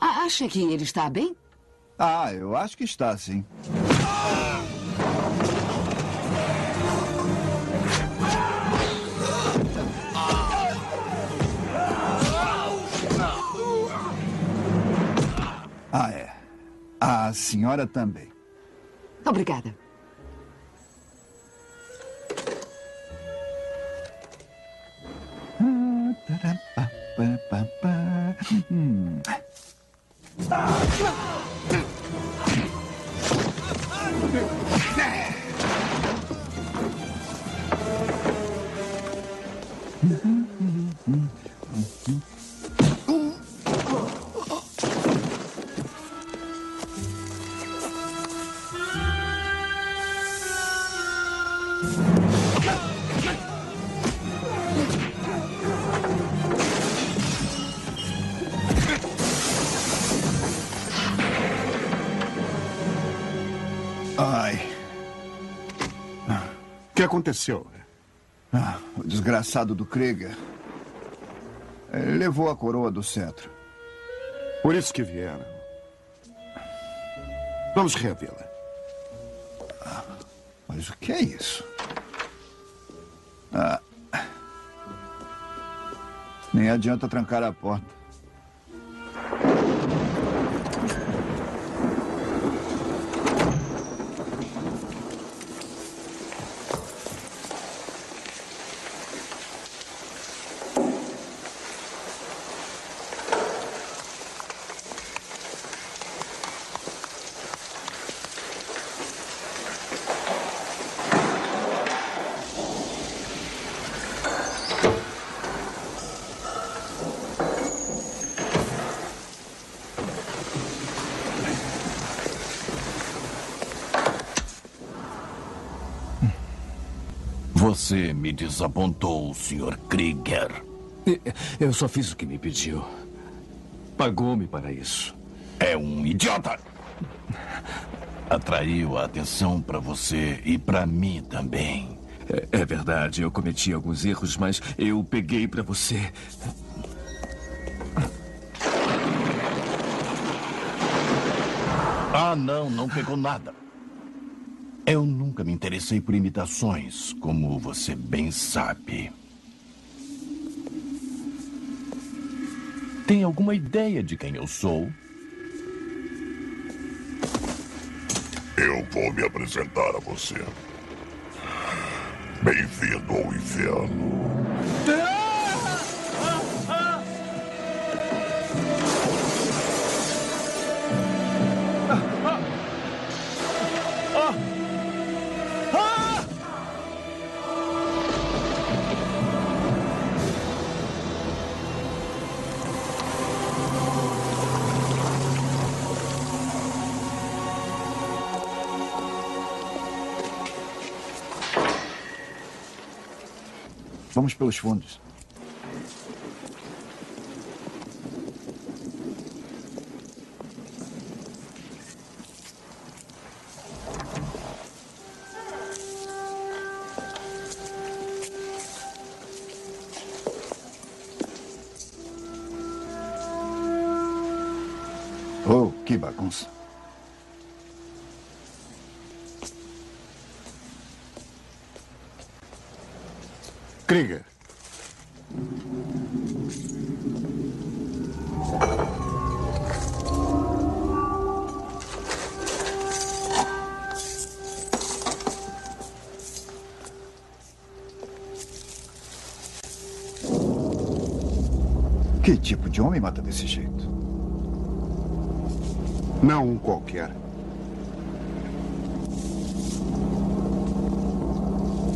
Ah, acha que ele está bem? Ah, eu acho que está, sim. Ah, é. A senhora também. Obrigada. Hum. Ai. Aconteceu? Ah, o desgraçado do Krieger. Ele levou a coroa do cetro. Por isso que vieram. Vamos revê-la. Mas o que é isso? Ah. Nem adianta trancar a porta. Você me desapontou, Sr. Krieger. Eu só fiz o que me pediu. Pagou-me para isso. É um idiota! Atraiu a atenção para você e para mim também. É, é verdade, eu cometi alguns erros, mas eu peguei para você. Ah, não, não pegou nada. Me interessei por imitações, como você bem sabe. Tem alguma ideia de quem eu sou? Eu vou me apresentar a você. Bem-vindo ao inferno. Vamos pelos fundos. Que tipo de homem mata desse jeito? Não um qualquer.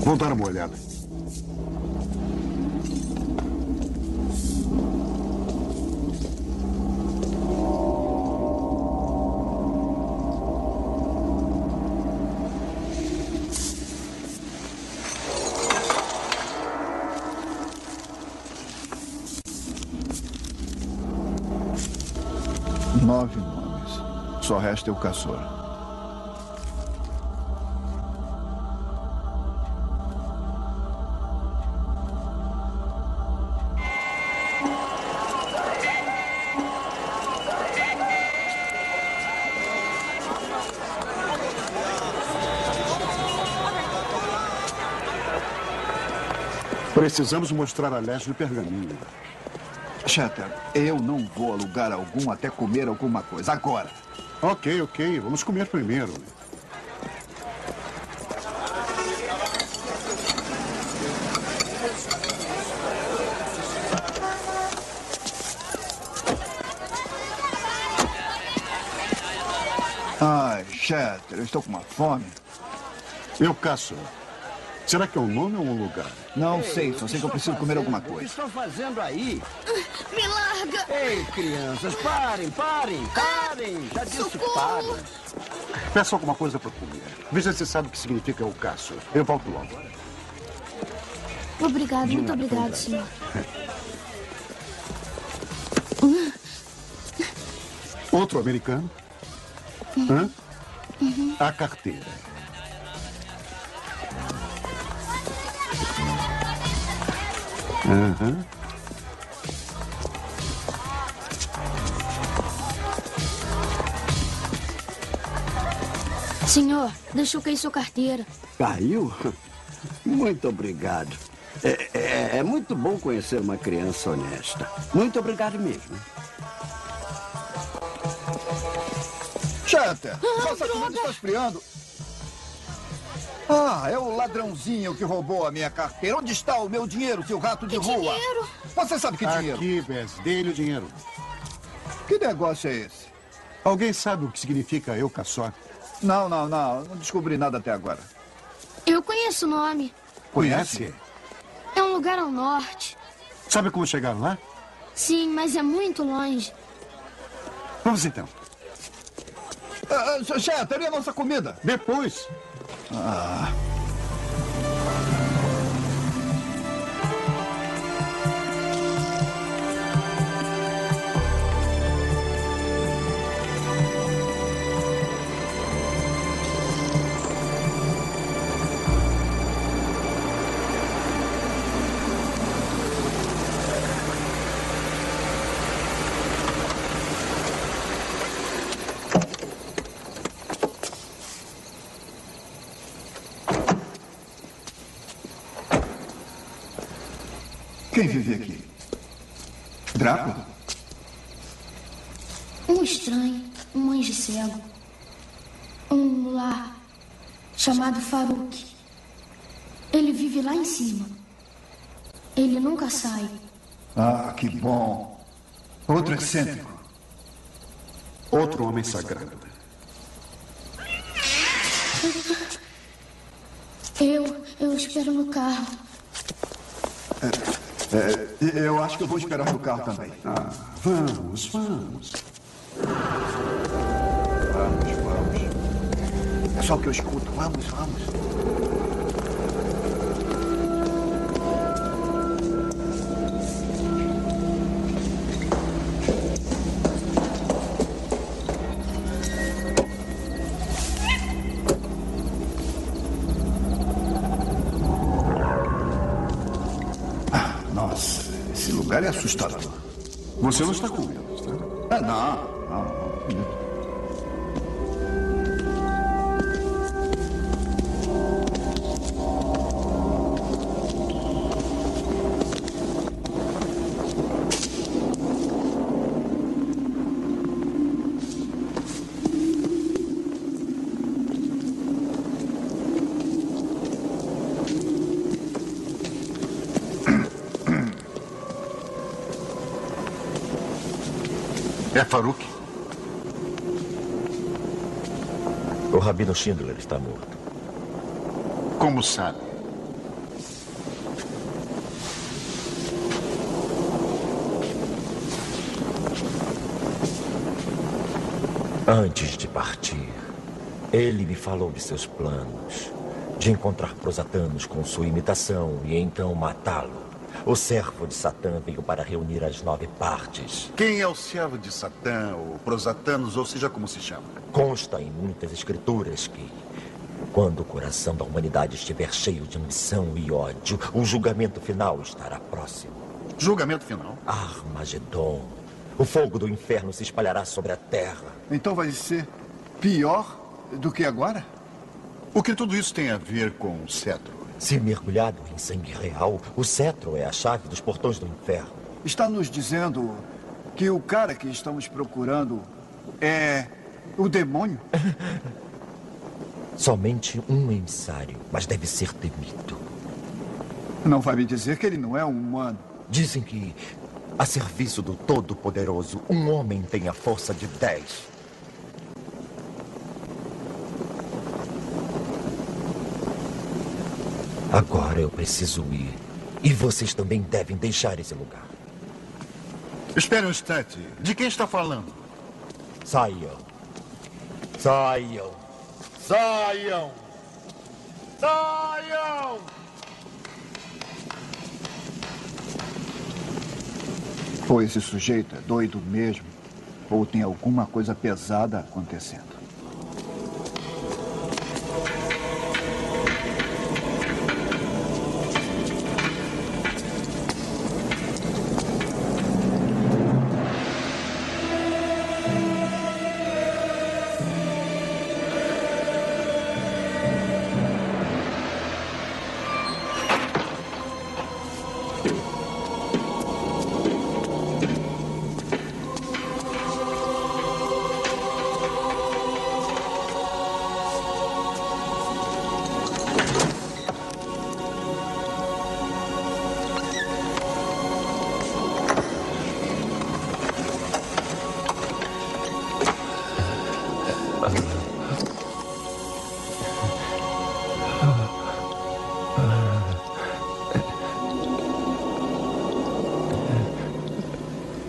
Vou dar uma olhada. Só resta o caçor. Precisamos mostrar a Leslie o pergaminho. Shatter, eu não vou a lugar algum até comer alguma coisa. Agora. Ok, ok. Vamos comer primeiro. Ai, Shatter, eu estou com uma fome. Eu caço. Será que é um nome ou um lugar? Não sei, só sei que eu preciso comer alguma O que coisa. estão fazendo aí? Me larga! Ei, crianças, parem, parem, parem! Já disse parem. Peça alguma coisa para comer. Veja se sabe o que significa o caço. Eu volto logo. Obrigado, De muito nada, obrigado, senhor. Outro americano? Hã? Uhum. A carteira. Aham. Senhor, deixou cair sua carteira. Caiu? Muito obrigado. É, é- é muito bom conhecer uma criança honesta. Muito obrigado mesmo. Shatter, nossa comida está esfriando. Ah, é o ladrãozinho que roubou a minha carteira. Onde está o meu dinheiro, seu rato de rua? dinheiro? Você sabe que dinheiro? Aqui, Bess, dê-lhe o dinheiro. Que negócio é esse? Alguém sabe o que significa eu caçar? Não, não, não. Não descobri nada até agora. Eu conheço o nome. Conhece? É um lugar ao norte. Sabe como chegar lá? Sim, mas é muito longe. Vamos então. Ah, ah, Shatter, e a nossa comida? Depois. Ah. Chamado Farouk. Ele vive lá em cima. Ele nunca sai. Ah, que bom. Outro excêntrico. Outro homem sagrado. Eu, eu espero no carro. É, eu acho que eu vou esperar no carro também. Ah, vamos. Vamos, é só o que eu escuto. Vamos, vamos. Ah, nossa, esse lugar é assustador. Você não está com medo, está? Ah, não. É Farouk? O Rabino Schindler está morto. Como sabe? Antes de partir, ele me falou de seus planos. De encontrar prosatanos com sua imitação e então matá-lo. O servo de Satã veio para reunir as nove partes. Quem é o servo de Satã, ou prosatanos, ou seja como se chama? Consta em muitas escrituras que, quando o coração da humanidade estiver cheio de ambição e ódio, o julgamento final estará próximo. Julgamento final? Armagedon. O fogo do inferno se espalhará sobre a terra. Então vai ser pior do que agora? O que tudo isso tem a ver com o cetro? Se mergulhado em sangue real, o cetro é a chave dos portões do inferno. Está nos dizendo que o cara que estamos procurando é o demônio? Somente um emissário, mas deve ser temido. Não vai me dizer que ele não é um humano. Dizem que, a serviço do Todo-Poderoso, um homem tem a força de dez. Agora eu preciso ir. E vocês também devem deixar esse lugar. Espere um instante. De quem está falando? Saiam. Saiam. Saiam. Saiam! Ou esse sujeito é doido mesmo, ou tem alguma coisa pesada acontecendo.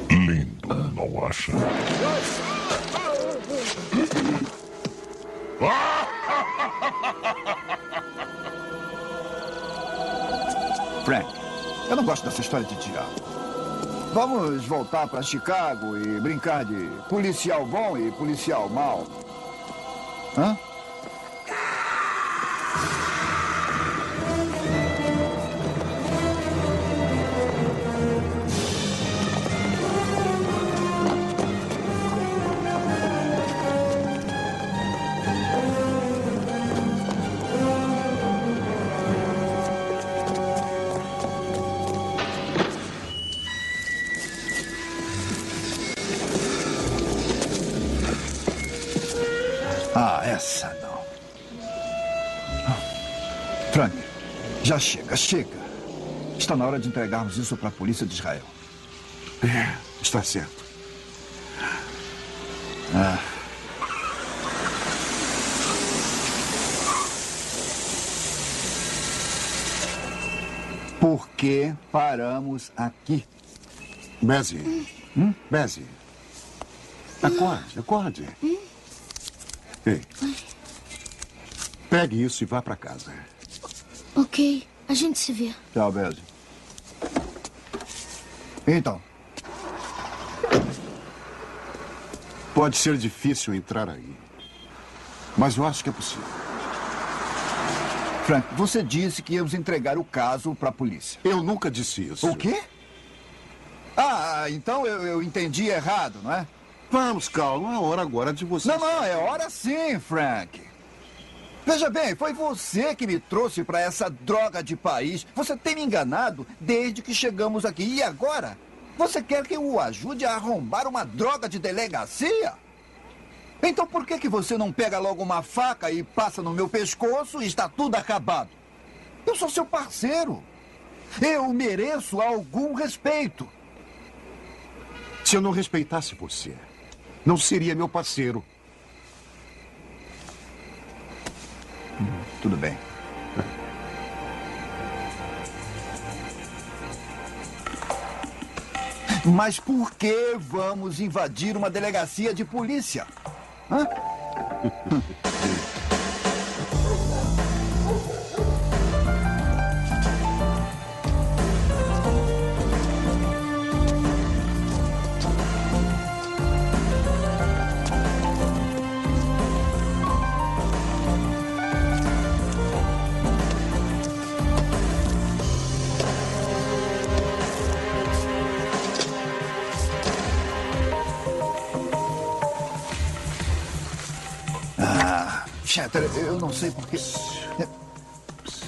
Lindo, não acha? Frank, eu não gosto dessa história de diabo. Vamos voltar para Chicago e brincar de policial bom e policial mau. Chega, chega. Está na hora de entregarmos isso para a polícia de Israel. É, está certo. Ah. Por que paramos aqui? Bezzy. Hum? Bezzy. Acorde, acorde. Ei. Pegue isso e vá para casa. Ok, a gente se vê. Tchau, Bezzy. Então, Pode ser difícil entrar aí. Mas eu acho que é possível. Frank, você disse que íamos entregar o caso para a polícia. Eu nunca disse isso. O quê? Ah, então eu, eu entendi errado, não é? Vamos, Carl, não é hora agora de você... Não, não, é hora sim, Frank. Veja bem, foi você que me trouxe para essa droga de país. Você tem me enganado desde que chegamos aqui. E agora? Você quer que eu o ajude a arrombar uma droga de delegacia? Então por que, que você não pega logo uma faca e passa no meu pescoço e está tudo acabado? Eu sou seu parceiro. Eu mereço algum respeito. Se eu não respeitasse você, não seria meu parceiro. Tudo bem. Mas por que vamos invadir uma delegacia de polícia? Hã? Eu não sei por que.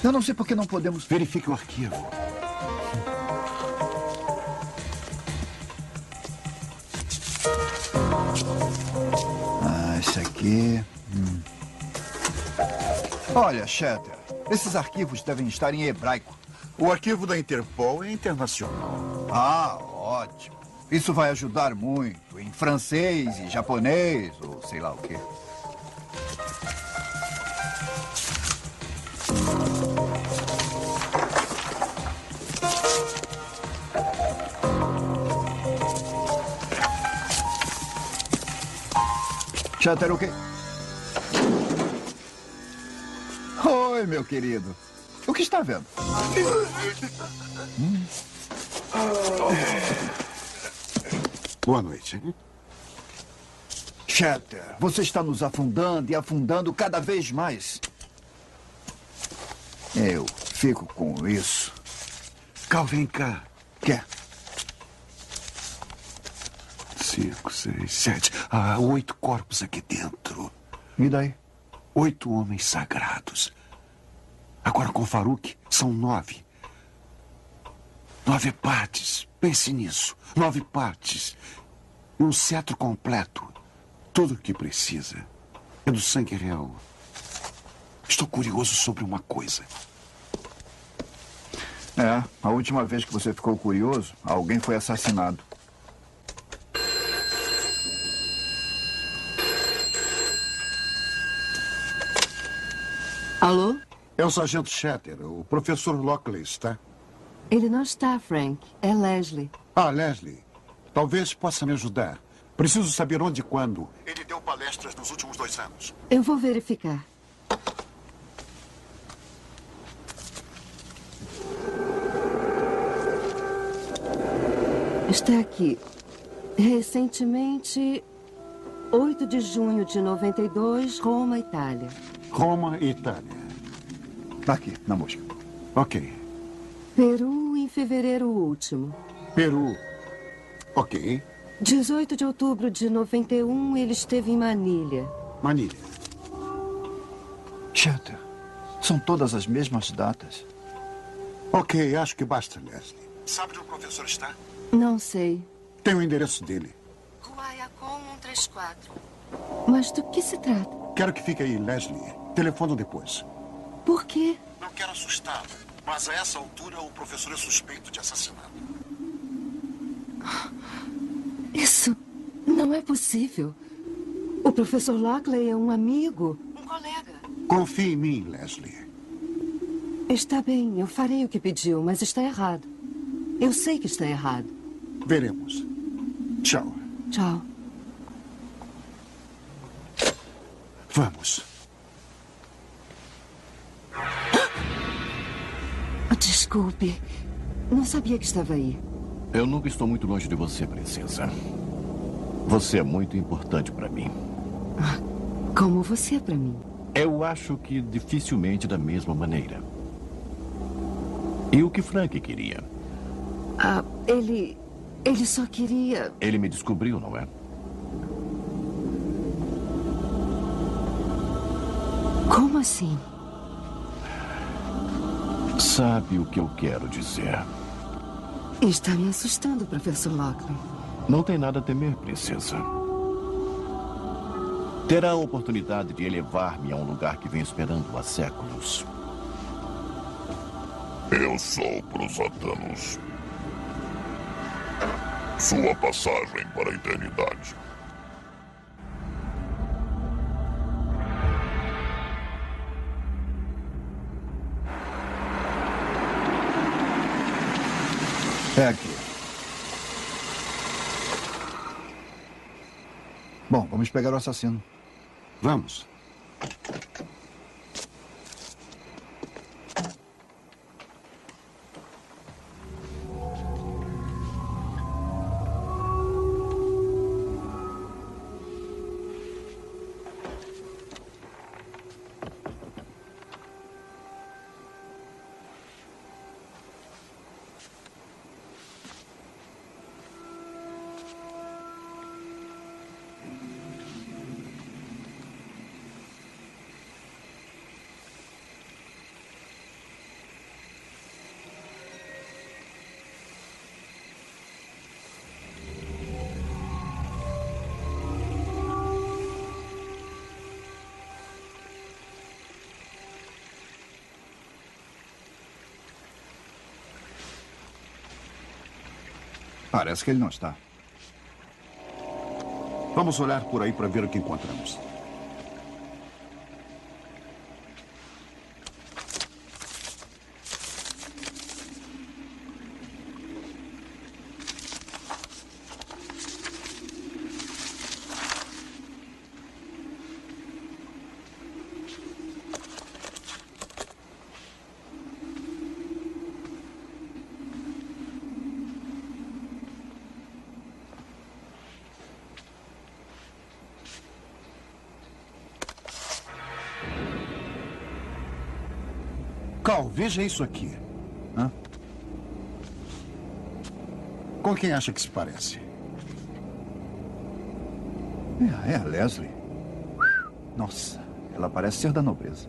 Eu não sei por que não podemos. Verifique o arquivo. Ah, esse aqui. Hum. Olha, Shatter, esses arquivos devem estar em hebraico. O arquivo da Interpol é internacional. Ah, ótimo. Isso vai ajudar muito em francês e japonês, ou sei lá o quê. Shatter, o quê? Oi, meu querido. O que está vendo? Hum. Boa noite. Shatter, você está nos afundando e afundando cada vez mais. Eu fico com isso. Cal, vem cá. Quer? Cinco, seis, sete. Há oito corpos aqui dentro. E daí? Oito homens sagrados. Agora com Farouk, são nove. Nove partes. Pense nisso. Nove partes. Um cetro completo. Tudo o que precisa. É do sangue real. Estou curioso sobre uma coisa. É, a última vez que você ficou curioso, alguém foi assassinado. Alô? É o Sargento Shatter. O professor Lockley está? Ele não está, Frank. É Leslie. Ah, Leslie. Talvez possa me ajudar. Preciso saber onde e quando. Ele deu palestras nos últimos dois anos. Eu vou verificar. Está aqui. Recentemente, 8 de junho de 92, Roma, Itália. Roma e Itália. Tá aqui, na mosca. Ok. Peru em fevereiro último. Peru. Ok. 18 de outubro de 91, ele esteve em Manilha. Manilha. Shatter, são todas as mesmas datas. Ok, acho que basta, Leslie. Sabe onde o professor está? Não sei. Tem o endereço dele. Guaiacom 134. Mas do que se trata? Quero que fique aí, Leslie. Telefono depois. Por quê? Não quero assustá-lo, mas a essa altura o professor é suspeito de assassinato. Isso não é possível. O professor Lockley é um amigo, um colega. Confie em mim, Leslie. Está bem, eu farei o que pediu, mas está errado. Eu sei que está errado. Veremos. Tchau. Tchau. Vamos. Desculpe. Não sabia que estava aí. Eu nunca estou muito longe de você, princesa. Você é muito importante para mim. Como você é para mim? Eu acho que dificilmente da mesma maneira. E o que Frank queria? Ah, ele. Ele só queria. Ele me descobriu, não é? Como assim? Sabe o que eu quero dizer? Está me assustando, professor Lockley. Não tem nada a temer, princesa. Terá a oportunidade de elevar-me a um lugar que vem esperando há séculos. Eu sou Prosatanos. Sua passagem para a eternidade. Pegar o assassino. Vamos. Parece que ele não está. Vamos olhar por aí para ver o que encontramos. Cal, veja isso aqui. Hã? Com quem acha que se parece? É, é a Leslie. Nossa, ela parece ser da nobreza.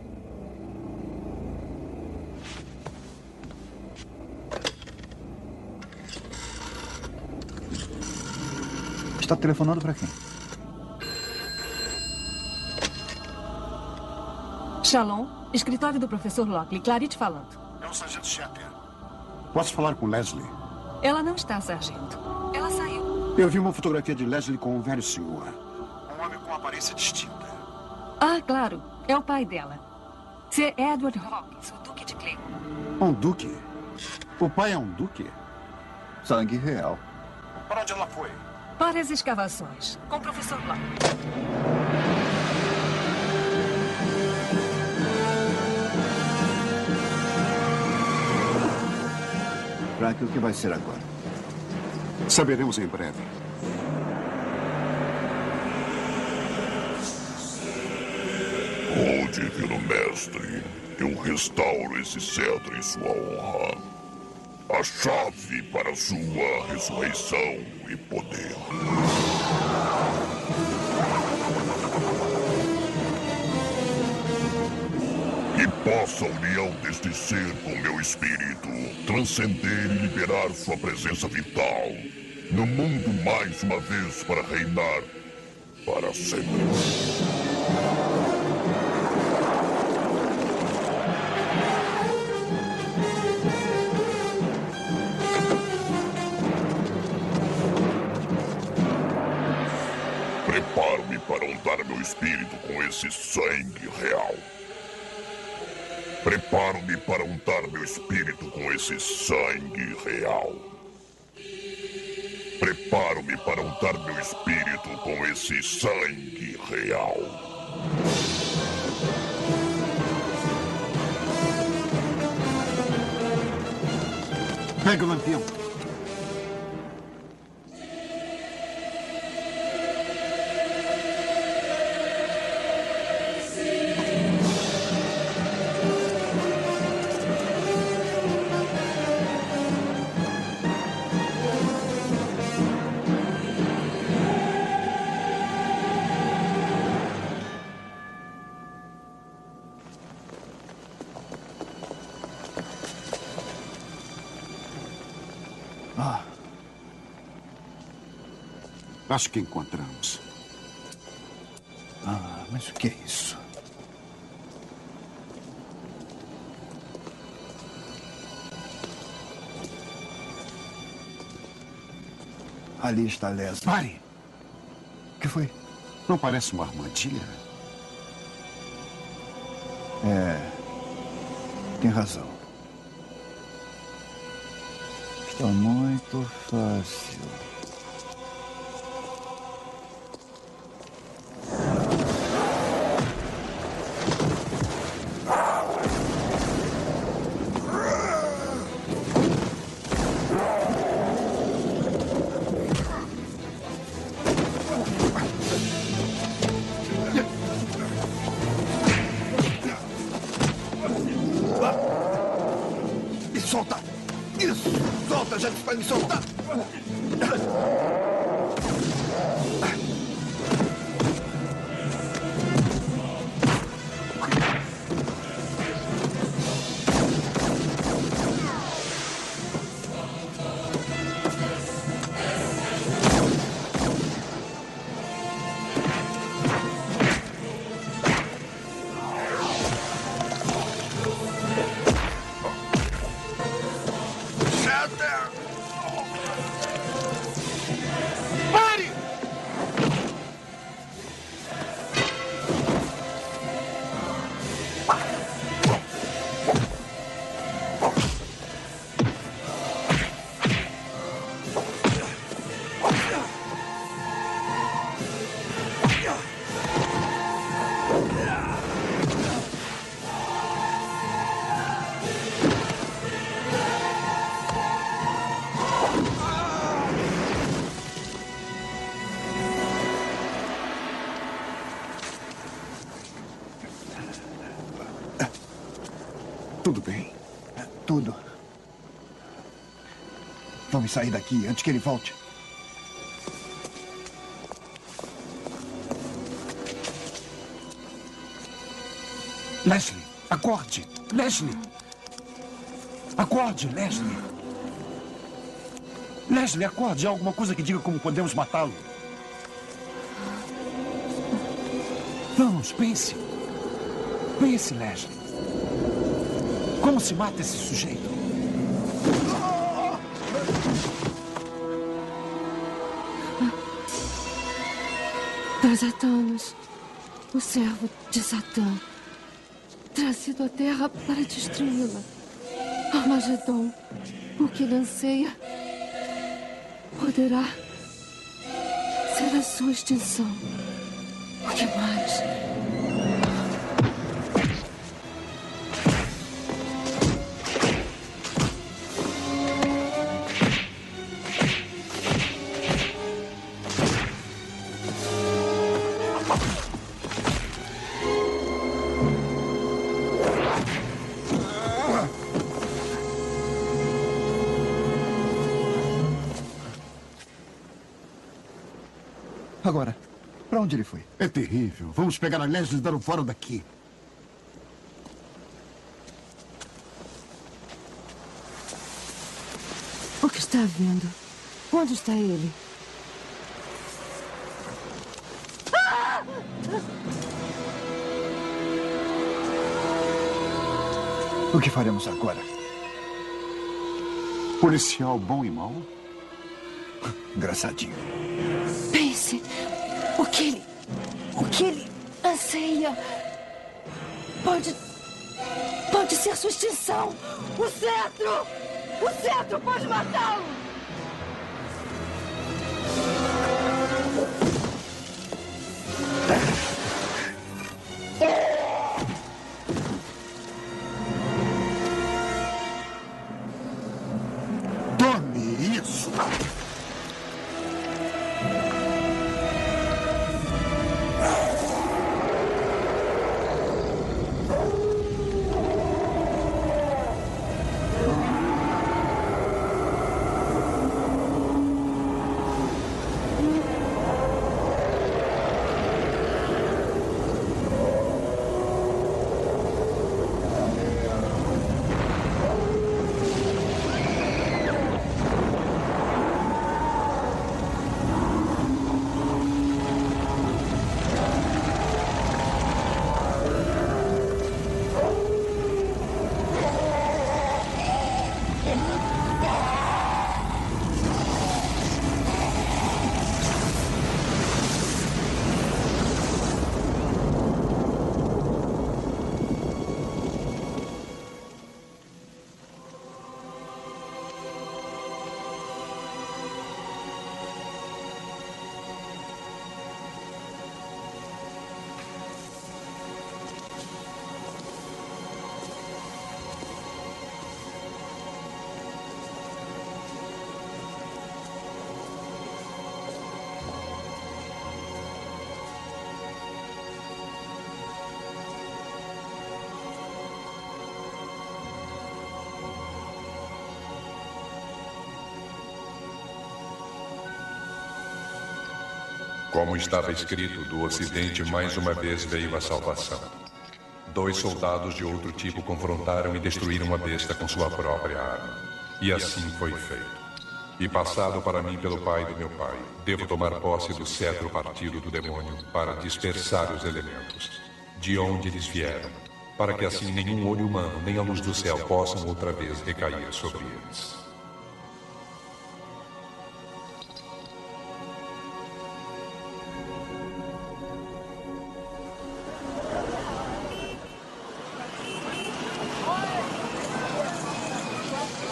Está telefonando para quem? Shalom, escritório do professor Lockley. Clarite falando. É o sargento Shepard. Posso falar com Leslie? Ela não está, sargento. Ela saiu. Eu vi uma fotografia de Leslie com um velho senhor. Um homem com aparência distinta. Ah, claro. É o pai dela. Sir Edward Hawkins, o Duque de Clay. Um duque? O pai é um duque? Sangue real. Para onde ela foi? Para as escavações, com o professor Lockley. Frank, o que vai ser agora? Saberemos em breve. Oh, divino mestre, eu restauro esse cetro em sua honra. A chave para sua ressurreição e poder. Possa a união deste ser com meu espírito transcender e liberar sua presença vital no mundo mais uma vez para reinar para sempre. Preparo-me para untar meu espírito com esse sangue real. Preparo-me para untar meu espírito com esse sangue real. Preparo-me para untar meu espírito com esse sangue real. Pega o lampião. Acho que encontramos. Ah, mas o que é isso? Ali está Leslie. Pare! O que foi? Não parece uma armadilha? É. Tem razão. Está muito fácil. Sair daqui antes que ele volte. Leslie, acorde! Leslie! Acorde, Leslie! Leslie, acorde! Há alguma coisa que diga como podemos matá-lo? Vamos, pense. Pense, Leslie. Como se mata esse sujeito? Trasatanos, o servo de Satã, trazido à Terra para destruí-la. Armagedon, o que ele anseia, poderá ser a sua extinção. O que mais? Onde ele foi? É terrível. Vamos pegar a Leslie e dar o fora daqui. O que está havendo? Onde está ele? O que faremos agora? Policial bom e mau? Engraçadinho. Pense. Que ele. O que ele anseia. Pode. Pode ser sua extinção. O cetro! O cetro pode matá-lo! Como estava escrito, do Ocidente mais uma vez veio a salvação. Dois soldados de outro tipo confrontaram e destruíram a besta com sua própria arma. E assim foi feito. E passado para mim pelo pai do meu pai, devo tomar posse do cetro partido do demônio para dispersar os elementos, de onde eles vieram, para que assim nenhum olho humano nem a luz do céu possam outra vez recair sobre eles.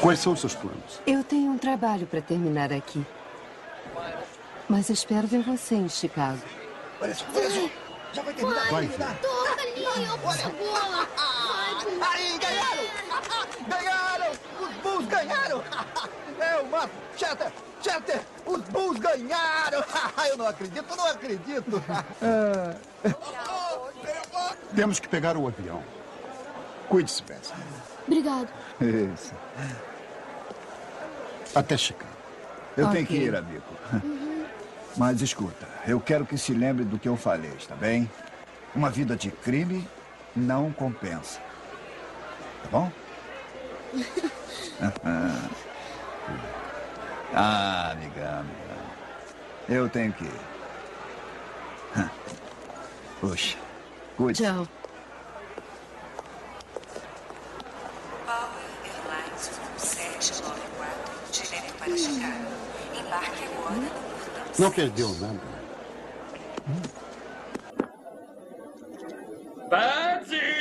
Quais são os seus planos? Eu tenho um trabalho para terminar aqui. Mas espero ver você em Chicago. Olha só, olha só. Já vai terminar. Vai, terminar. Toca ali, eu puxo a bola. Aí, ganharam! Ganharam! Os Bulls ganharam! É o Mato! Chatter! Chatter! Os Bulls ganharam! Eu não acredito, não acredito! Temos que pegar o avião. Cuide-se, Bessa. Obrigado. Isso. Até Chicago. Eu tenho Ok. que ir, amigo. Mas escuta, eu quero que se lembre do que eu falei, está bem? Uma vida de crime não compensa. Tá bom? ah, amiga, amiga. Eu tenho que ir. Puxa, cuide. Tchau. Para Chicago. Embarque agora no portão Não perdeu nada. Patsy!